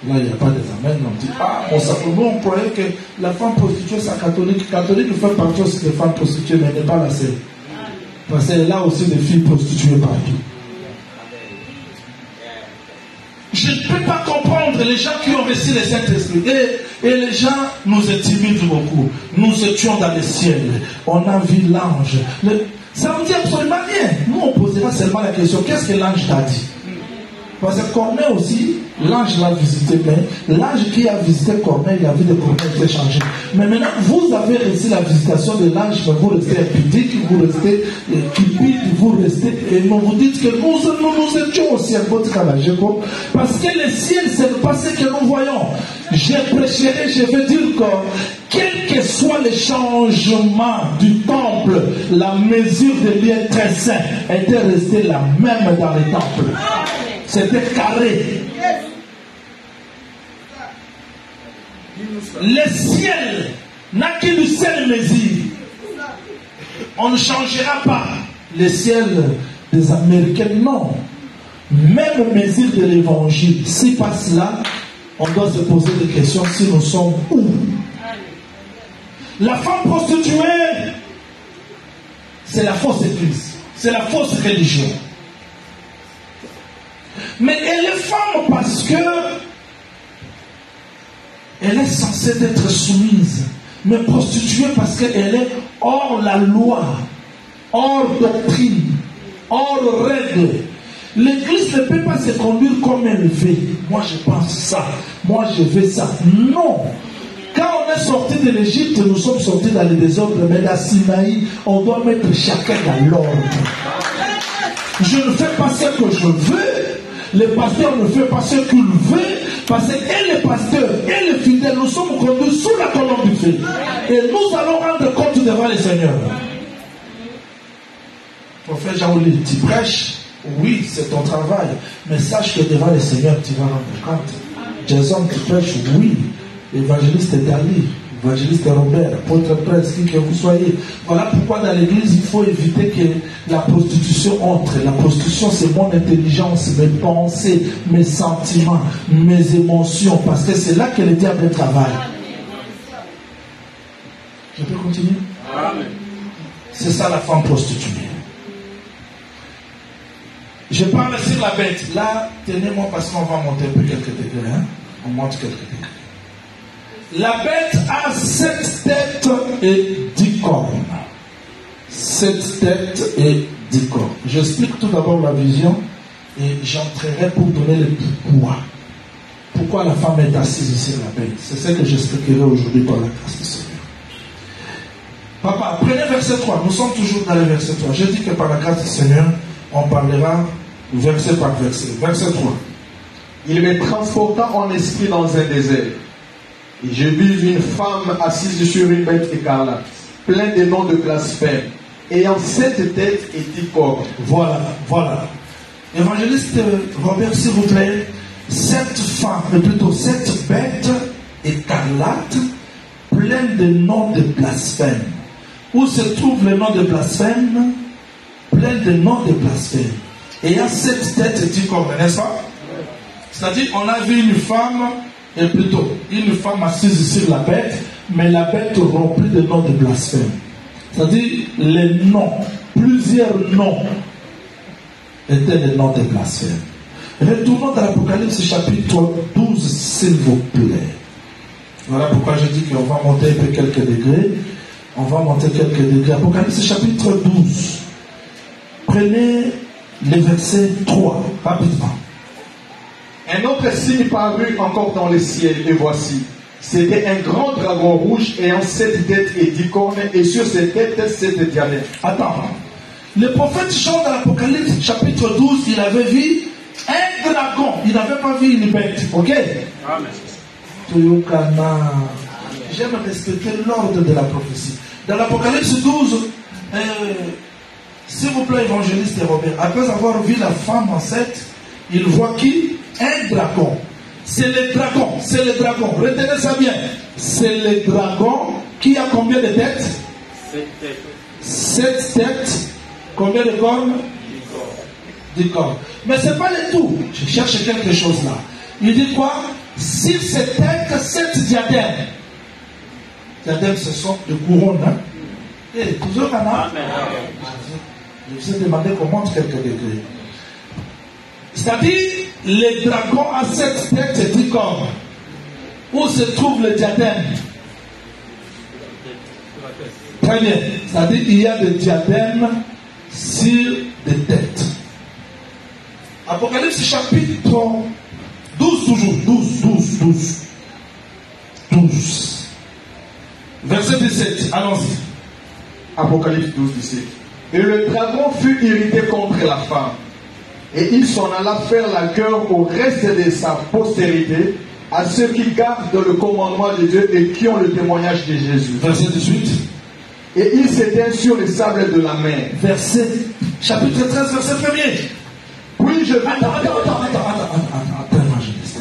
Là, il n'y a pas de amen. On dit, ah, on on croyait que la femme prostituée, c'est catholique. Catholique fait partie aussi des femmes prostituées, mais n'est pas la seule. Parce qu'il y a aussi des filles prostituées partout. Je ne peux pas comprendre les gens qui ont reçu le Saint-Esprit. Et, les gens nous intimident beaucoup. Nous étions dans le ciel. On a vu l'ange. Ça ne dit absolument rien. Nous, on posera seulement la question qu'est-ce que l'ange t'a dit? Parce que Corneille aussi, L'ange l'a visité, mais l'ange qui a visité Corneille, la vie de Corneille s'est changée. Mais maintenant, vous avez reçu la visitation de l'ange, mais vous restez impudique, vous restez cupide, vous restez. Et vous dites que nous, nous, étions aussi à votre Parce que le ciel, c'est pas ce que nous voyons. Je prêcherai, je veux dire que quel que soit le changement du temple, la mesure des liens très saints était restée la même dans le temple. C'était carré. Le ciel n'a qu'une seule mesure. On ne changera pas le ciel des Américains, non. Même mesure de l'évangile. Si passe là, on doit se poser des questions si nous sommes où. La femme prostituée, c'est la fausse église, c'est la fausse religion. Mais elle est femme parce que elle est censée être soumise, mais prostituée parce qu'elle est hors la loi, hors doctrine, hors règle. L'église ne peut pas se conduire comme elle veut. Moi je pense ça, moi je veux ça. Non. On est sorti de l'Égypte, nous sommes sortis dans le désordre, mais dans Sinaï, on doit mettre chacun dans l'ordre. Je ne fais pas ce que je veux, le pasteur ne fait pas ce qu'il veut, parce que et le pasteur et le fidèle, nous sommes conduits sous la colonne du feu. Et nous allons rendre compte devant le Seigneur. Prophète Jean-Oli, tu prêches, oui, c'est ton travail, mais sache que devant le Seigneur, tu vas rendre compte. Jason, tu prêches, oui, évangéliste Dali, évangéliste Robert, apôtre presse, qui que vous soyez. Voilà pourquoi dans l'église, il faut éviter que la prostitution entre. La prostitution, c'est mon intelligence, mes pensées, mes sentiments, mes émotions, parce que c'est là que le diable travaille. Je peux continuer? C'est ça la femme prostituée. Je parle sur la bête. Là, tenez-moi parce qu'on va monter un peu quelques degrés. Hein? On monte quelques décrets. La bête a sept têtes et dix cornes. Sept têtes et dix cornes. J'explique tout d'abord la vision et j'entrerai pour donner le pourquoi. Pourquoi la femme est assise sur la bête? C'est ce que j'expliquerai aujourd'hui par la grâce du Seigneur. Papa, prenez verset 3. Nous sommes toujours dans le verset 3. J'ai dit que par la grâce du Seigneur, on parlera verset par verset. Verset 3. Il me transporta en esprit dans un désert. Je vis une femme assise sur une bête écarlate, pleine de noms de blasphème, ayant sept têtes et dix corps. Voilà, voilà. Évangéliste Robert, s'il vous plaît, cette femme, mais plutôt cette bête écarlate, pleine de noms de blasphème. Où se trouve le nom de blasphème? Plein de noms de blasphème. Et il y a sept têtes et dix corps, n'est-ce pas? C'est-à-dire, on a vu une femme, et plutôt, une femme assise sur la bête, mais la bête remplie de noms de blasphème. C'est-à-dire, les noms, plusieurs noms, étaient des noms de blasphème. Retournons dans l'Apocalypse chapitre 12, s'il vous plaît. Voilà pourquoi je dis qu'on va monter un peu quelques degrés. On va monter quelques degrés. Apocalypse chapitre 12. Prenez le verset 3, rapidement. Un autre signe parut encore dans le ciel, et voici. C'était un grand dragon rouge ayant sept têtes et dix cornes, et sur ses têtes sept diamètres. Attends. Le prophète Jean dans l'Apocalypse chapitre 12, il avait vu un dragon. Il n'avait pas vu une bête. Ok? Amen. J'aime respecter l'ordre de la prophétie. Dans l'Apocalypse 12, euh, s'il vous plaît, évangéliste Robert, après avoir vu la femme enceinte, il voit qui? Un dragon. C'est le dragon, c'est le dragon. Retenez ça bien. C'est le dragon qui a combien de têtes? Sept têtes. Sept têtes. Combien de cornes? Dix cornes. Mais ce n'est pas le tout. Je cherche quelque chose là. Il dit quoi? Ces têtes, sept diadèmes. Diadèmes, ce sont des couronnes. Hein? Et toujours Amen. Je vous ai demandé qu'on monte quelques degrés. C'est-à-dire, les dragons à sept têtes et dix corps. Où se trouve le diadème? Très bien. C'est-à-dire qu'il y a des diadèmes sur des têtes. Apocalypse chapitre 12 toujours. 12, 12, 12. 12. Verset 17. Allons-y. Apocalypse 12, 17. Et le dragon fut irrité contre la femme. Et il s'en alla faire la guerre au reste de sa postérité, à ceux qui gardent le commandement de Dieu et qui ont le témoignage de Jésus. Verset 18. Et il s'éteint sur les sables de la mer. Verset, chapitre 13, verset 1er. Puis je Attends, attends, attends, attends, attends, attends, attends, évangéliste.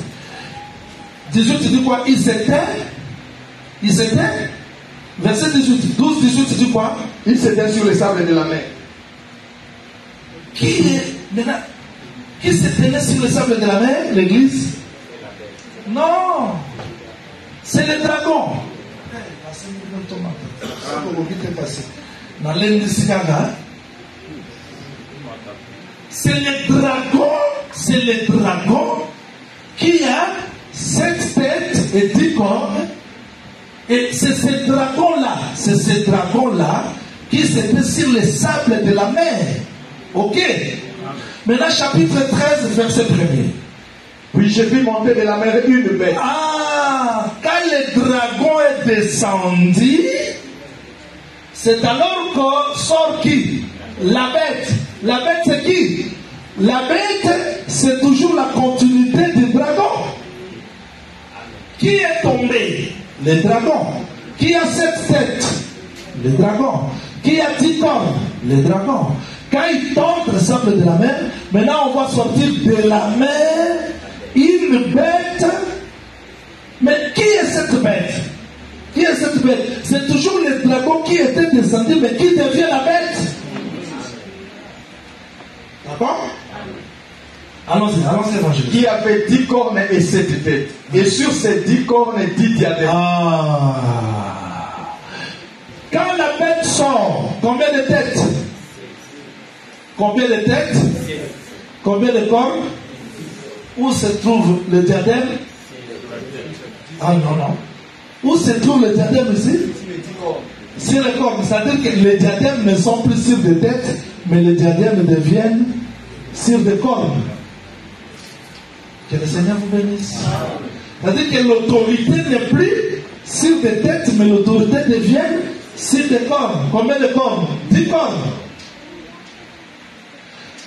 18, tu dis quoi Il s'éteint Il s'éteint Verset 18, 12, 18, tu dis quoi Il s'éteint sur les sables de la mer. Qui est maintenant Qui s'éteignait sur les sables de la mer L'église Non C'est le dragon. C'est le dragon, c'est le dragon qui a sept têtes et dix cornes. Et c'est ce dragon-là, c'est ce dragon-là qui s'était sur les sables de la mer. Ok? Maintenant, chapitre 13, verset 1er. Puis j'ai vu monter de la mer une bête. Ah, quand le dragon est descendu, c'est alors que sort qui? La bête. La bête, c'est qui? La bête, c'est toujours la continuité du dragon. Qui est tombé? Le dragon. Qui a sept têtes? Le dragon. Qui a dix cornes Le dragon. Quand il tombe le sable de la mer, maintenant on va sortir de la mer une bête. Mais qui est cette bête? Qui est cette bête? C'est toujours le dragon qui était descendu, mais qui devient la bête? D'accord? Allons-y, allons-y, évangile. Qui avait dix cornes et sept têtes. Et sur ces dix cornes, dix diadèmes. Ah. Quand la bête sort, combien de têtes? Combien de têtes Combien de cornes Où se trouve le diadème? Ah non, non. Où se trouve le diadème ici? Sur les cornes. C'est-à-dire que les diadèmes ne sont plus sur des têtes, mais les diadèmes deviennent sur des cornes. Que le Seigneur vous bénisse. C'est-à-dire que l'autorité n'est plus sur des têtes, mais l'autorité devient sur des cornes. Combien de cornes Dix cornes.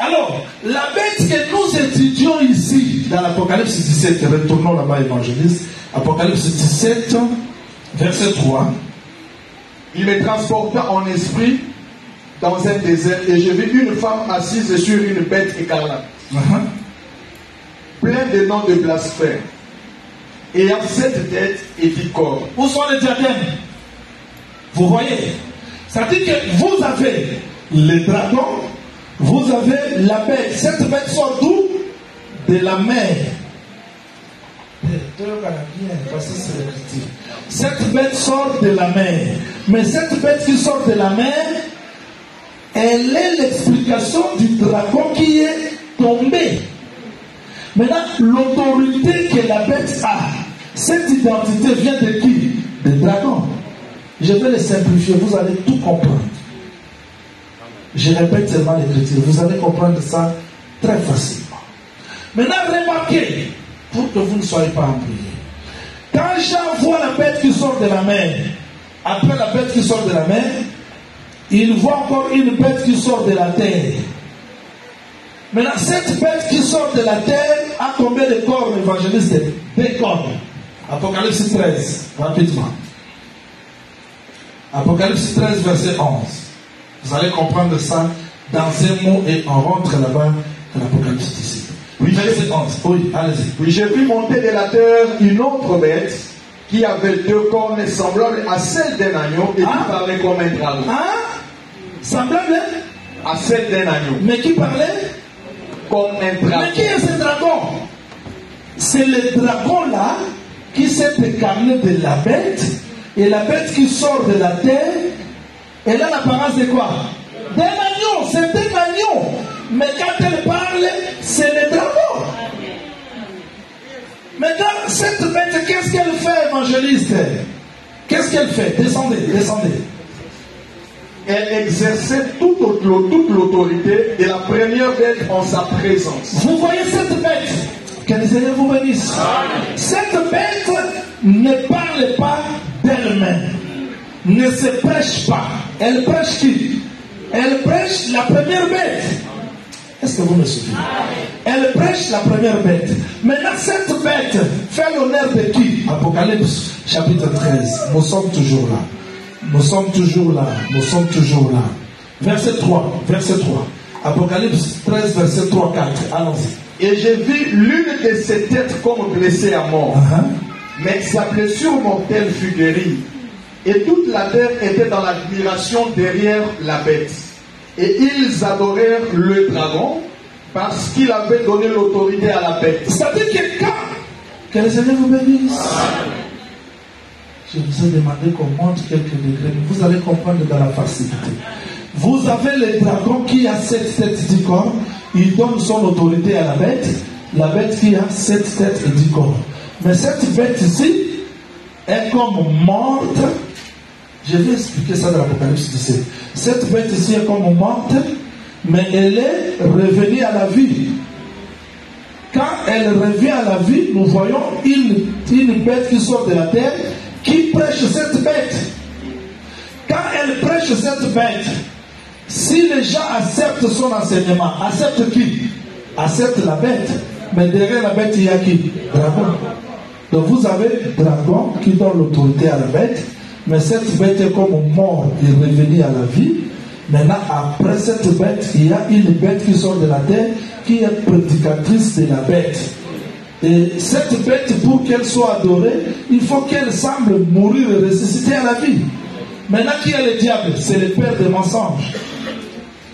Alors, la bête que nous étudions ici, dans l'Apocalypse 17, retournons là-bas, évangéliste, Apocalypse 17, verset 3. Il me transporta en esprit dans un désert et je vis une femme assise sur une bête écarlate, Uh-huh. plein de noms de blasphème, ayant sept têtes et dix corps. Où sont les diadèmes? Vous voyez C'est-à-dire que vous avez les dragons, vous avez la bête. Cette bête sort d'où? De la mer. Cette bête sort de la mer. Mais cette bête qui sort de la mer, elle est l'explication du dragon qui est tombé. Maintenant, l'autorité que la bête a, cette identité vient de qui? Des dragons. Je vais le simplifier, vous allez tout comprendre. Je répète seulement l'écriture, vous allez comprendre ça très facilement. Maintenant, remarquez, pour que vous ne soyez pas embrouillés. Quand Jean voit la bête qui sort de la mer, après la bête qui sort de la mer, il voit encore une bête qui sort de la terre. Maintenant, cette bête qui sort de la terre a combien de cornes, évangéliste? Deux cornes. Apocalypse 13, rapidement. Apocalypse 13, verset 11. Vous allez comprendre ça dans un mot et on rentre là-bas dans l'Apocalypse 17. Oui, verset 11. Oui, allez-y. Puis j'ai vu monter de la terre une autre bête qui avait deux cornes semblables à celles d'un agneau et Ah. qui parlait comme un dragon. Hein Semblable, À celle d'un agneau, mais qui parlait? Comme un Mais dragon. qui est ce dragon? C'est le dragon là qui s'est incarné de la bête et la bête qui sort de la terre. Elle a l'apparence de quoi? D'un agneau, c'est un agneau. Mais quand elle parle, c'est le dragon. Maintenant, cette bête, qu'est-ce qu'elle fait, évangéliste? Qu'est-ce qu'elle fait? Descendez, descendez. Elle exerçait toute, auto- toute l'autorité de la première bête en sa présence. Vous voyez cette bête? Que le Seigneur vous bénisse. Cette bête ne parle pas d'elle-même, ne se prêche pas. Elle prêche qui? Elle prêche la première bête. Est-ce que vous me suivez? Elle prêche la première bête. Maintenant, cette bête fait l'honneur de qui? Apocalypse chapitre 13. Nous sommes toujours là. Nous sommes toujours là. Nous sommes toujours là. Verset 3. Verset 3. Apocalypse 13, verset 3, 4. Allons-y. Et j'ai vu l'une de ses têtes comme blessée à mort. Uh-huh. Mais sa blessure mortelle fut guérie. Et toute la terre était dans l'admiration derrière la bête. Et ils adorèrent le dragon parce qu'il avait donné l'autorité à la bête. C'est-à-dire que quand que le Seigneur vous bénisse. Je vous ai demandé qu'on monte quelques degrés, vous allez comprendre dans la facilité. Vous avez le dragon qui a sept têtes dix corps, il donne son autorité à la bête, la bête qui a sept têtes dix corps. Mais cette bête ici est comme morte. Je vais expliquer ça dans l'Apocalypse 17. Cette bête ici est comme morte, mais elle est revenue à la vie. Quand elle revient à la vie, nous voyons une, une bête qui sort de la terre qui prêche cette bête. Quand elle prêche cette bête, si les gens acceptent son enseignement, acceptent qui? Acceptent la bête. Mais derrière la bête, il y a qui? Dragon. Donc vous avez dragon qui donne l'autorité à la bête, mais cette bête est comme mort et revenue à la vie. Maintenant, après cette bête, il y a une bête qui sort de la terre qui est prédicatrice de la bête. Et cette bête, pour qu'elle soit adorée, il faut qu'elle semble mourir et ressusciter à la vie. Maintenant, qui est le diable? C'est le père des mensonges.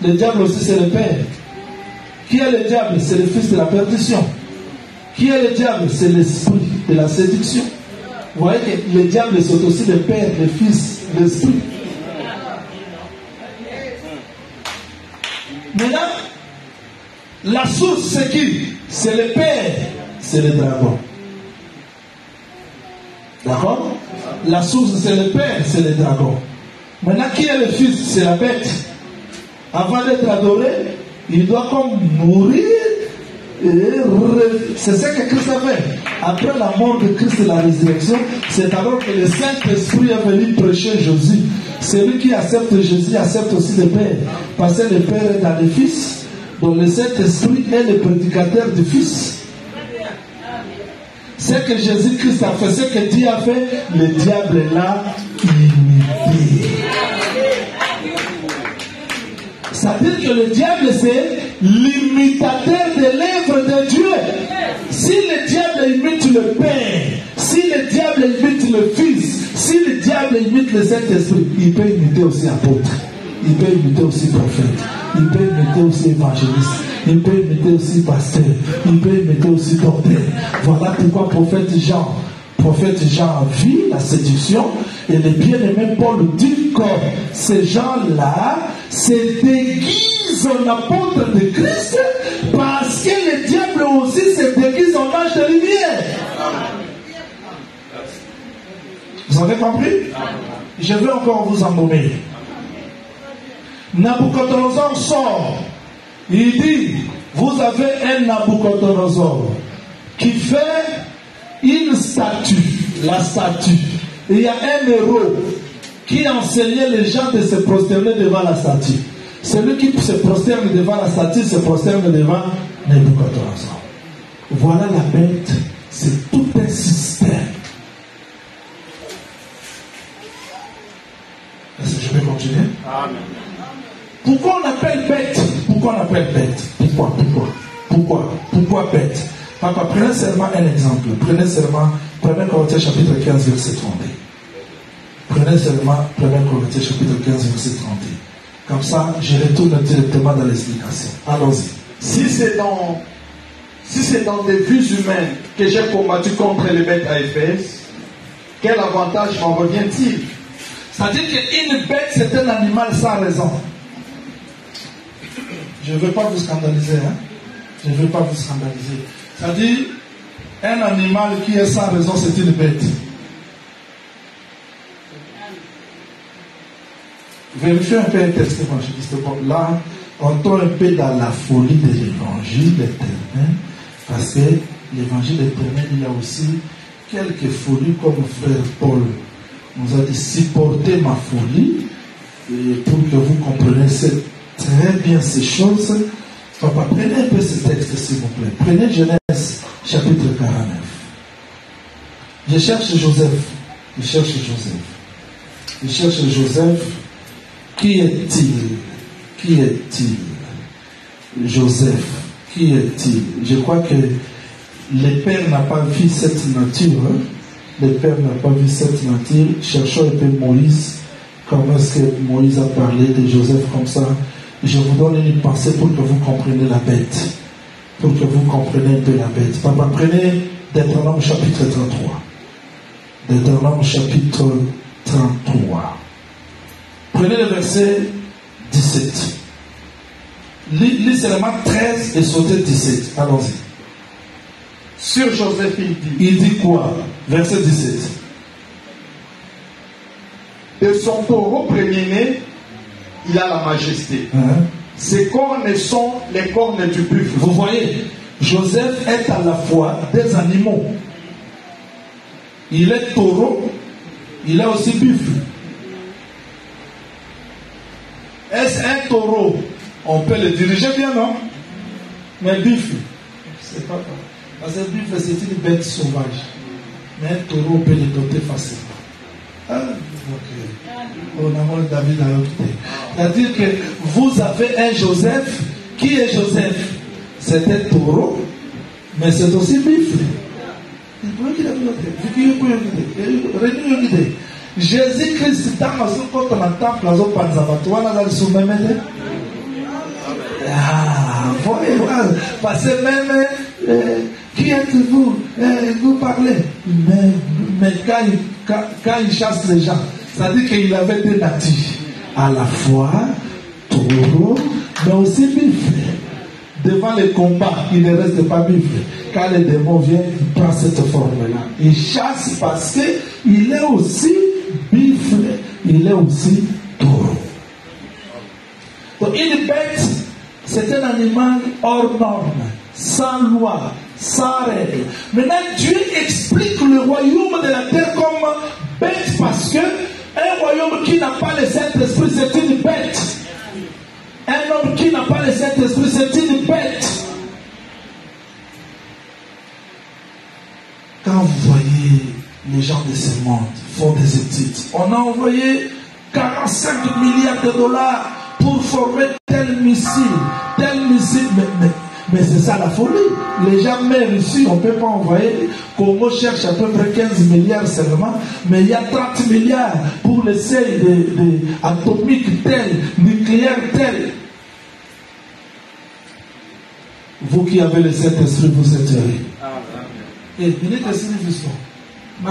Le diable aussi, c'est le père. Qui est le diable? C'est le fils de la perdition. Qui est le diable? C'est l'esprit de la séduction. Vous voyez que le diable, c'est aussi le père, le fils, l'esprit. Maintenant, la source, c'est qui? C'est le père, c'est le dragon. D'accord? La source, c'est le Père, c'est le dragon. Maintenant, qui est le Fils? C'est la bête. Avant d'être adoré, il doit comme mourir. C'est ce que Christ a fait. Après la mort de Christ et la résurrection, c'est alors que le Saint-Esprit est venu prêcher Jésus. Celui qui accepte Jésus accepte aussi le Père. Parce que le Père est dans le Fils. Donc le Saint-Esprit est le prédicateur du Fils. Ce que Jésus-Christ a fait, ce que Dieu a fait, le diable l'a imité. Ça veut dire que le diable, c'est l'imitateur de l'œuvre de Dieu. Si le diable imite le Père, si le diable imite le Fils, si le diable imite le Saint-Esprit, il peut imiter aussi l'apôtre, il peut imiter aussi prophète, il peut imiter aussi évangéliste, il peut imiter aussi pasteur, il peut imiter aussi docteur. Voilà pourquoi prophète Jean, prophète Jean vu la séduction et le bien-aimé Paul dit que ces gens-là se déguisent en apôtre de Christ parce que le diable aussi se déguise en ange de lumière. Vous avez compris? Je veux encore vous embaumer. Nabucodonosor sort. Il dit, vous avez un Nabucodonosor qui fait une statue, la statue. Il y a un héros qui enseignait les gens de se prosterner devant la statue. Celui qui se prosterne devant la statue se prosterne devant Nabucodonosor. Voilà la bête, c'est tout un système. Est-ce que je vais continuer? Amen. Pourquoi on appelle bête? Pourquoi on appelle bête? Pourquoi Pourquoi? Pourquoi? Pourquoi bête? Papa, prenez seulement un exemple. Prenez seulement 1 Corinthiens chapitre 15, verset 30. Prenez seulement 1 Corinthiens chapitre 15, verset 30. Comme ça, je retourne directement dans l'explication. Allons-y. Si c'est dans, si c'est dans des vues humaines que j'ai combattu contre les bêtes à Éphèse, quel avantage m'en revient-il? C'est-à-dire qu'une bête, c'est un animal sans raison. Je ne veux pas vous scandaliser. Hein? Je ne veux pas vous scandaliser. C'est-à-dire, un animal qui est sans raison, c'est une bête. Vérifiez un peu un texte évangéliste. Là, on tombe un peu dans la folie de l'évangile éternel, parce que l'évangile éternel, il y a aussi quelques folies comme frère Paul nous a dit supportez ma folie et pour que vous compreniez très bien ces choses. Papa, prenez un peu ce texte, s'il vous plaît. Prenez Genèse, chapitre 49. Je cherche Joseph. Je cherche Joseph. Je cherche Joseph. Qui est-il? Qui est-il? Joseph. Qui est-il? Je crois que le Père n'a pas vu cette nature. Hein. Le Père n'a pas vu cette nature. Cherchons un peu Moïse. Comment est-ce que Moïse a parlé de Joseph comme ça? Je vous donne une pensée pour que vous compreniez la bête. Pour que vous compreniez un peu la bête. Papa, prenez Deutéronome chapitre 33. Deutéronome chapitre 33. Prenez le verset 17. Lis seulement 13 et sautez 17. Allons-y. Sur Joseph, il dit. Il dit quoi? Verset 17. De son taureau premier-né, il a la majesté. Hein? Ses cornes sont les cornes du buffle. Vous voyez, Joseph est à la fois des animaux. Il est taureau, il est aussi buffle. Est-ce un taureau On peut le diriger bien, non? Mais buffle, c'est pas grave. Parce que buffle, c'est une bête sauvage. Mais un taureau, peut le doter facilement. Ah, David C'est-à-dire que vous avez un Joseph. Qui est Joseph? C'est un taureau, mais c'est aussi buffle. Jésus-Christ, dans le temple, ah, voyez, parce que même, euh, qui êtes-vous? Euh, Vous parlez. Mais, quand, il chasse les gens, ça dit qu'il avait des natifs. À la fois taureau, mais aussi buffle. Devant les combats, il ne reste pas buffle. Quand les démons viennent, il prend cette forme-là. Il chasse parce que il est aussi il est aussi taureau. Donc une bête, c'est un animal hors norme, sans loi, sans règle. Maintenant, Dieu explique le royaume de la terre comme bête parce que un royaume qui n'a pas le Saint-Esprit, c'est une bête. Un homme qui n'a pas le Saint-Esprit, c'est une bête. Quand vous voyez les gens de ce monde font des études, on a envoyé 45 milliards de dollars pour former tel missile, tel missile. Mais, c'est ça la folie. Les gens même ici, on ne peut pas envoyer. Congo cherche à peu près 15 milliards seulement, mais il y a 30 milliards pour l'essai de, de atomique tel, nucléaire tel. Vous qui avez le Saint-Esprit, vous êtes heureux. Et venez de Oh,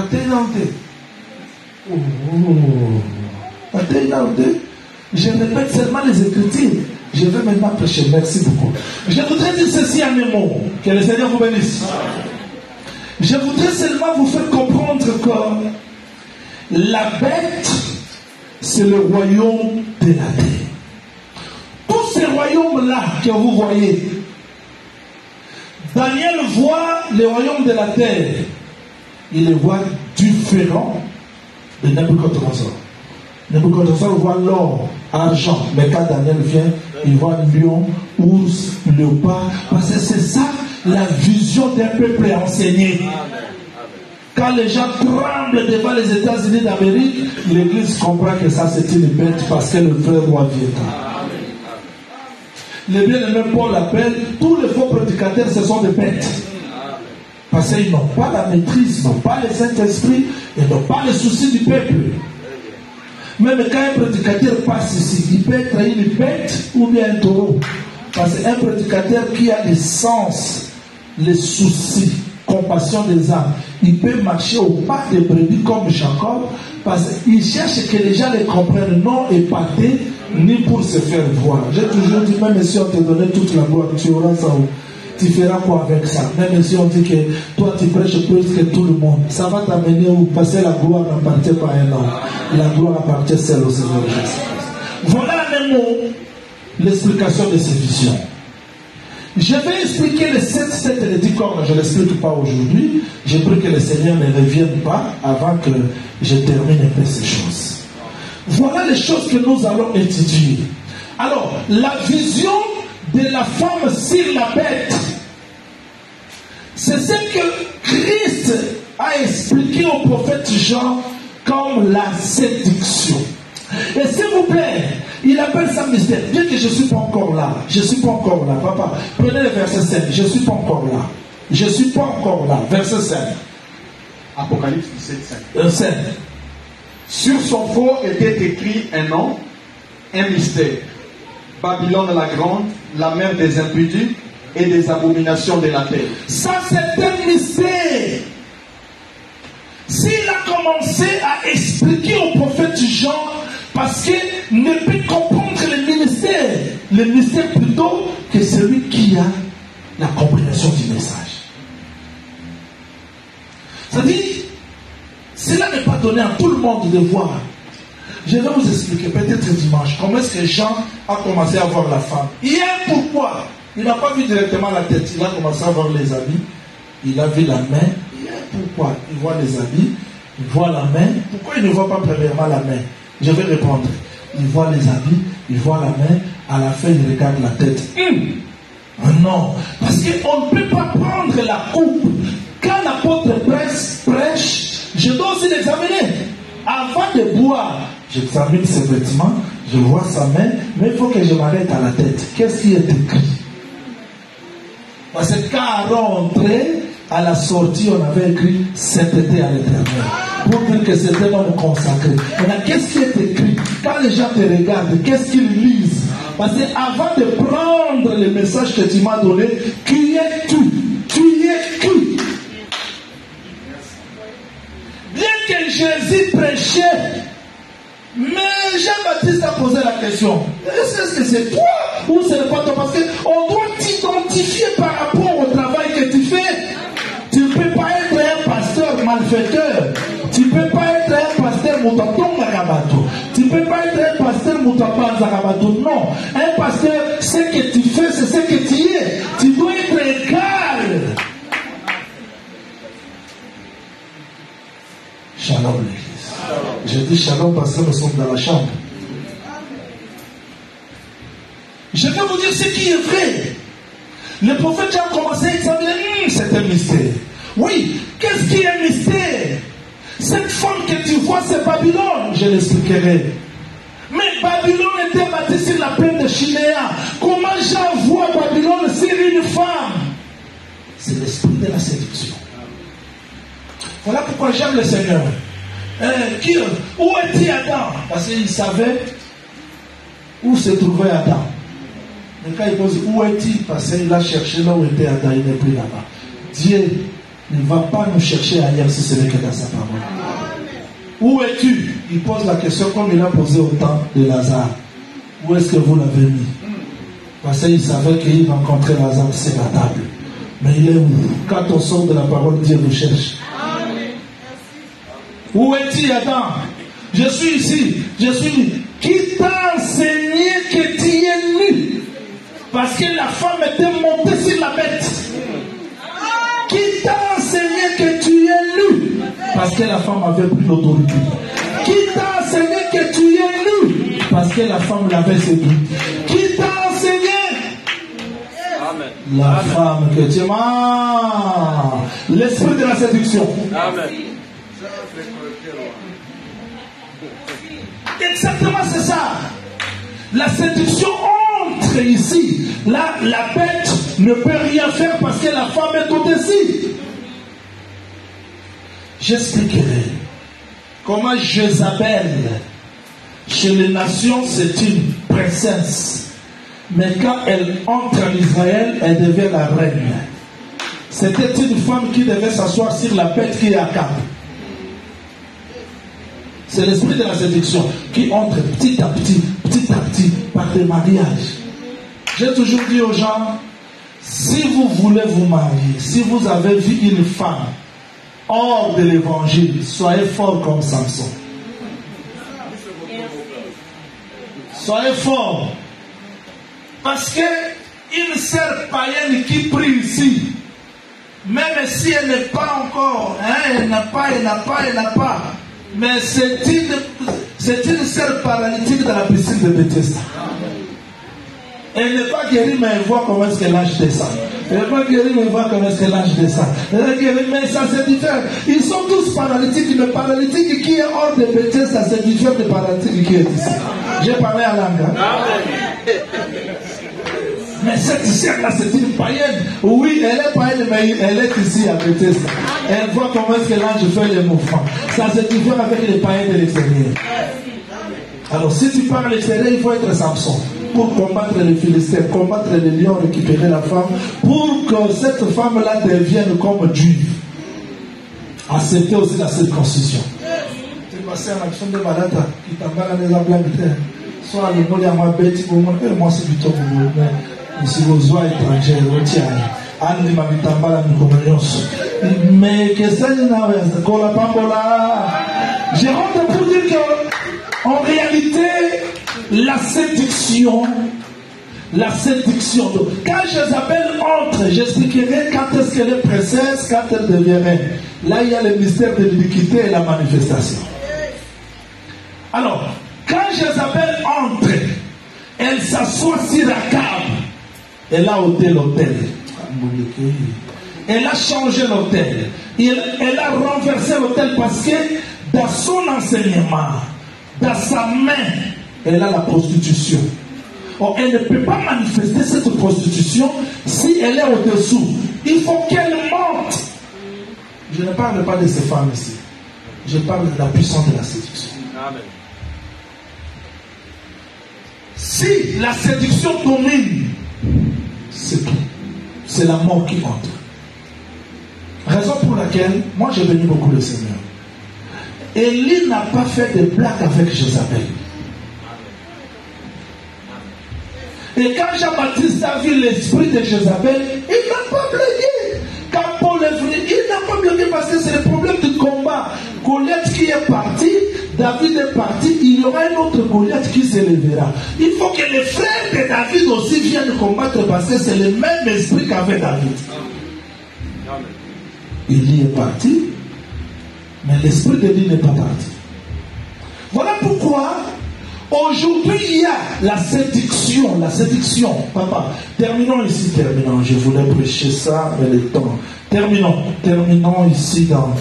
Je répète seulement les Écritures. Je vais maintenant prêcher. Merci beaucoup. Je voudrais dire ceci en un mot. Que le Seigneur vous bénisse. Je voudrais seulement vous faire comprendre que la bête, c'est le royaume de la terre. Tous ces royaumes-là que vous voyez, Daniel voit le royaume de la terre. Il les voit différents de Nebuchadnezzar. Nebuchadnezzar voit l'or, argent. Mais quand Daniel vient, il voit lion, ours, léopard. Parce que c'est ça la vision d'un peuple enseigné. Quand les gens tremblent devant les États-Unis d'Amérique, l'Église comprend que ça c'est une bête parce que le vrai roi viendra. Le bien-aimé Paul appelle tous les faux prédicateurs, ce sont des bêtes. Parce qu'ils n'ont pas la maîtrise, n'ont pas le Saint-Esprit et n'ont pas le souci du peuple. Même quand un prédicateur passe ici, il peut être une bête ou bien un taureau. Parce qu'un prédicateur qui a le sens, les soucis, compassion des âmes, il peut marcher au pas des brebis comme Jacob, parce qu'il cherche que les gens les comprennent, non épatés, ni pour se faire voir. J'ai toujours dit, même si on te donnait toute la gloire, tu auras ça où tu feras quoi avec ça Même si on dit que toi tu prêches plus que tout le monde, ça va t'amener où? Passer la gloire n'appartient pas à un homme. La gloire appartient seule au Seigneur Jésus. Voilà un mot, l'explication de ces visions. Je vais expliquer les sept, sept et les dix cornes, je ne l'explique pas aujourd'hui. J'ai pris que le Seigneur ne revienne pas avant que je termine un peu ces choses. Voilà les choses que nous allons étudier. Alors, la vision de la femme sur la bête, c'est ce que Christ a expliqué au prophète Jean comme la séduction. Et s'il vous plaît, il appelle ça mystère. Bien que je ne suis pas encore là. Je ne suis pas encore là. Papa, prenez le verset 5. Je ne suis pas encore là. Je ne suis pas encore là. Verset 5. Apocalypse 17, 5. Sur son fort était écrit un nom, un mystère. Babylone la grande, la mère des impudiques et des abominations de la terre. Ça, c'est un mystère. S'il a commencé à expliquer au prophète Jean, parce qu'il ne peut comprendre le ministère, le ministère plutôt que celui qui a la compréhension du message. C'est-à-dire, cela n'est pas donné à tout le monde de voir. Je vais vous expliquer peut-être dimanche comment est-ce Jean a commencé à voir la femme. Un pourquoi. Il n'a pas vu directement la tête. Il a commencé à voir les habits. Il a vu la main. Un pourquoi. Il voit les habits. Il voit la main. Pourquoi il ne voit pas premièrement la main? Je vais répondre. Il voit les habits. Il voit la main. À la fin, il regarde la tête. Hum. Non. Parce qu'on ne peut pas prendre la coupe. Quand l'apôtre prêche, je dois aussi l'examiner. Avant de boire, j'examine ses vêtements, je vois sa main, mais il faut que je m'arrête à la tête. Qu'est-ce qui est écrit? Parce Aaron entrait, à la sortie, on avait écrit sainteté à l'éternel. Pour dire que c'était homme consacré. Maintenant, qu'est-ce qui est écrit? Quand les gens te regardent, qu'est-ce qu'ils lisent? Parce que avant de prendre le message que tu m'as donné, qui es-tu Tu es qui que Jésus prêchait, mais Jean-Baptiste a posé la question est-ce que c'est toi ou c'est pas toi? Parce qu'on doit t'identifier par rapport au travail que tu fais. Tu ne peux pas être un pasteur malfaiteur. Tu ne peux pas Tu ne peux pas être un pasteur Non. Un dans la chambre. Je vais vous dire ce qui est vrai. Le prophète a commencé à examiner, hum, c'est un mystère. Oui, qu'est-ce qui est un mystère? Cette femme que tu vois, c'est Babylone, je l'expliquerai. Mais Babylone était bâtie sur la plaine de Chinéa. Comment j'envoie Babylone sur une femme? C'est l'esprit de la séduction. Voilà pourquoi j'aime le Seigneur. Euh, où était Adam? Parce qu'il savait où se trouvait Adam. Et quand il pose où est-il? Parce qu'il a cherché là où était Adam, il n'est plus là-bas. Dieu ne va pas nous chercher ailleurs si ce n'est que dans sa parole. Où es-tu? Il pose la question comme il a posé au temps de Lazare. Où est-ce que vous l'avez mis? Parce qu'il savait qu'il rencontrait Lazare sur la table. Mais il est où? Quand on sort de la parole, Dieu nous cherche. Où es-tu, Adam Je suis ici. Je suis. Qui t'a enseigné que tu es nu? Parce que la femme était montée sur la bête. Qui t'a enseigné que tu es nu? Parce que la femme avait pris l'autorité. Qui t'a enseigné que tu es nu? Parce que la femme l'avait séduit. Qui t'a enseigné? Amen. La femme que tu aimes. L'esprit de la séduction. Amen. Exactement, c'est ça. La séduction entre ici. Là, la bête ne peut rien faire parce que la femme est au-dessus. J'expliquerai comment Jézabel, chez les nations, c'est une princesse. Mais quand elle entre en Israël, elle devient la reine. C'était une femme qui devait s'asseoir sur la bête qui est à cap. C'est l'esprit de la séduction qui entre petit à petit, petit à petit, par des mariages. J'ai toujours dit aux gens, si vous voulez vous marier, si vous avez vu une femme hors de l'évangile, soyez fort comme Samson. Soyez fort. Parce que une sœur païenne qui prie ici, même si elle n'est pas encore, hein, elle n'a pas, elle n'a pas, elle n'a pas, mais c'est une, c'est une sœur paralytique dans la piscine de Bethesda. Elle n'est pas guérie, mais elle voit comment est-ce que l'âge descend. Elle n'est pas guérie, mais elle voit comment est-ce que l'âge descend. Elle est guérie, mais ça c'est différent. Ils sont tous paralytiques. Le paralytique qui est hors de Bethesda, c'est différent du paralytique qui est ici. J'ai parlé à l'angle. Mais cette sœur-là, c'est une païenne. Oui, elle est païenne, mais elle est ici à Bethesda. Elle voit comment est-ce que l'ange fait les mouvements. Ça, c'est différent avec les païens de l'extérieur. Alors, si tu parles l'extérieur, il faut être Samson pour combattre les Philistins, combattre les lions, récupérer la femme, pour que cette femme-là devienne comme juive. Accepter aussi la circoncision. C'est à l'action de qui Soit le ma bête, moi c'est plutôt msivozwa étranger otiaye andi mavitambala mikono nyonso mais kesani nawe kola pambola je rentre pour dire que en réalité la séduction la séduction. Quand Jézabel entre, j'expliquerai quand est-ce qu'elle est princesse, quand elle devient reine. Là, il y a le mystère de l'iniquité et la manifestation. Alors, quand Jézabel entre, elle s'assoit sur la cave. Elle a ôté l'hôtel. Elle a changé l'hôtel. Elle a renversé l'hôtel parce que dans son enseignement, dans sa main, elle a la prostitution. Or, elle ne peut pas manifester cette prostitution si elle est au-dessous. Il faut qu'elle monte. Je ne parle pas de ces femmes ici. Je parle de la puissance de la séduction. Si la séduction domine, c'est tout. C'est la mort qui entre. Raison pour laquelle, moi j'ai béni beaucoup le Seigneur. Élie n'a pas fait de blague avec Jézabel. Et quand Jean-Baptiste a vu l'esprit de Jézabel, il n'a pas blagué. Quand Paul est venu, il n'a pas blagué parce que c'est le problème du combat. Colette qui est partie David est parti, aura un autre Goliath qui s'élèvera. Il faut que les frères de David aussi viennent combattre parce que c'est le même esprit qu'avait David. Il y est parti, mais l'esprit de Dieu n'est pas parti. Voilà pourquoi aujourd'hui il y a la séduction, la séduction. Papa, terminons ici, terminons. Je voulais prêcher ça, mais le temps. Terminons, terminons ici dans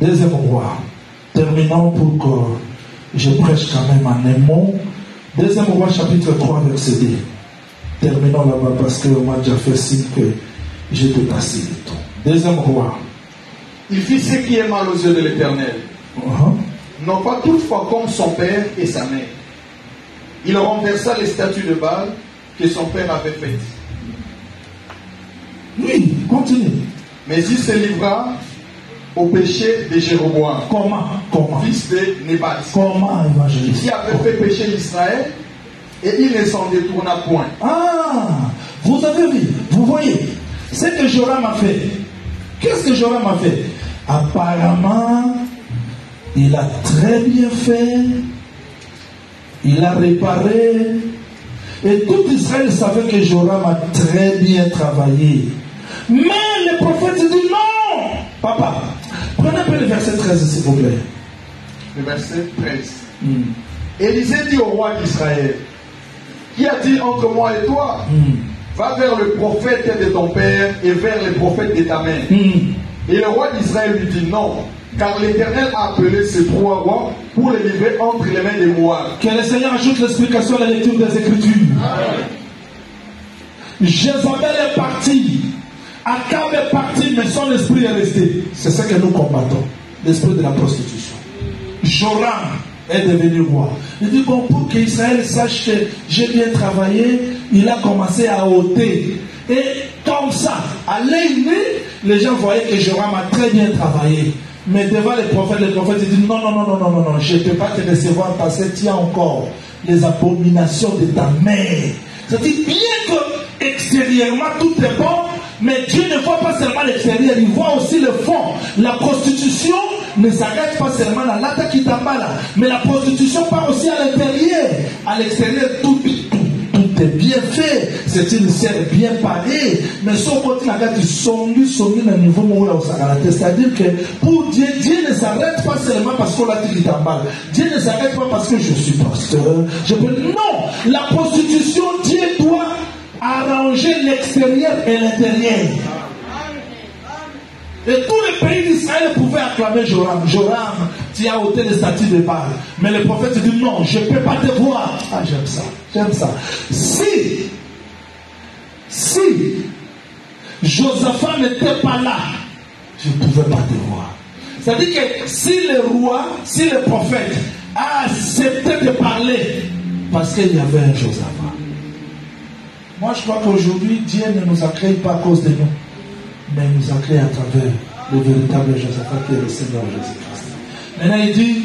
deuxième roi. Terminons pour que je prêche quand même en un mot. Deuxième roi, chapitre 3, verset 2. Terminons là-bas parce qu'on m'a déjà fait signe que j'ai dépassé le temps. Deuxième roi. Il fit ce qui est mal aux yeux de l'Éternel. Uh-huh. Non pas toutefois comme son père et sa mère. Il renversa les statues de Baal que son père avait faites. Oui, continue. Mais il se livra au péché de Jéroboam, Comment Comment fils de Nébat, Comment évangéliste qui avait fait pécher l'Israël et il ne s'en détourna point. Ah, vous avez vu, vous voyez, ce que Joram a fait. Qu'est-ce que Joram a fait? Apparemment, il a très bien fait, il a réparé, et tout Israël savait que Joram a très bien travaillé. Mais le prophète dit non, papa, prenez un peu le verset 13 s'il vous plaît. Le verset 13. Hmm, Élisée dit au roi d'Israël, qui a dit entre moi et toi hmm, Va vers le prophète de ton père et vers les prophètes de ta mère. hmm. Et le roi d'Israël lui dit non, car l'Éternel a appelé ces trois rois pour les livrer entre les mains des Moab. Que le Seigneur ajoute l'explication à la lecture des Écritures. Jézabel est parti. Akab est parti, mais son esprit est resté. C'est ce que nous combattons. L'esprit de la prostitution. Joram est devenu roi. Il dit, bon, pour qu'Israël sache que j'ai bien travaillé, il a commencé à ôter. Et comme ça, à l'œil les gens voyaient que Joram a très bien travaillé. Mais devant les prophètes, les prophètes disent non, non, non, non, non, non, non, je ne peux pas te recevoir parce que tu as encore les abominations de ta mère. C'est-à-dire, bien que extérieurement tout est bon, mais Dieu ne voit pas seulement l'extérieur, il voit aussi le fond. La prostitution ne s'arrête pas seulement dans l'ata kitambala, mais la prostitution part aussi à l'intérieur. À l'extérieur, tout, est bien fait. C'est une scène bien parée. Mais son côté, la niveau là, C'est-à-dire que pour Dieu, Dieu ne s'arrête pas seulement parce qu'on a dit kitambala. Dieu ne s'arrête pas parce que je suis pasteur. Je peux... Non! La prostitution, Dieu doit arranger l'extérieur et l'intérieur. Et tous les pays d'Israël pouvaient acclamer Joram. Joram, tu as ôté les statues de Baal. Mais le prophète dit non, je ne peux pas te voir. Ah, j'aime ça. J'aime ça. Si, si Josaphat n'était pas là, je ne pouvais pas te voir. C'est-à-dire que si le roi, si le prophète a accepté de parler, parce qu'il y avait un Josaphat. Moi, je crois qu'aujourd'hui, Dieu ne nous a créés pas à cause de nous, mais il nous a créés à travers le véritable Josaphat qui est le Seigneur Jésus-Christ. Maintenant, il dit,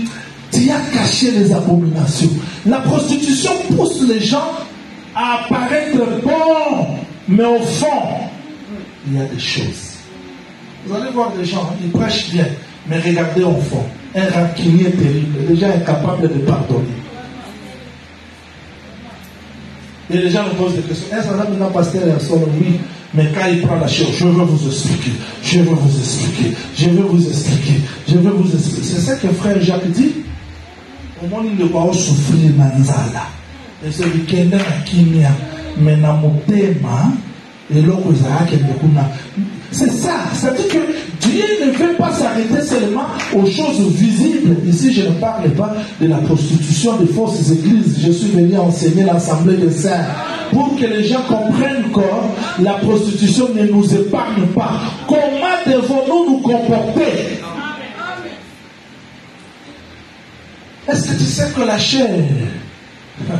tu as caché les abominations. La prostitution pousse les gens à apparaître bons, mais au fond, il y a des choses. Vous allez voir des gens, ils prêchent bien, mais regardez au fond. Un rancunier terrible, déjà incapable de pardonner. Et les gens me posent des questions. Est-ce que maintenant, pasteur est seul Oui. Mais quand il prend la chose, je veux vous expliquer. Je veux vous expliquer. Je veux vous expliquer. Je veux vous expliquer. C'est ça que frère Jacques dit. Au monde, il ne va souffrir manzala. Et c'est le kende na kimia. Mais na motema, et l'autre C'est ça. C'est-à-dire que Dieu ne veut pas s'arrêter seulement aux choses visibles. Ici, je ne parle pas de la prostitution des fausses églises. Je suis venu enseigner l'assemblée des saints pour que les gens comprennent que la prostitution ne nous épargne pas. Comment devons-nous nous comporter? Est-ce que tu sais que la chair,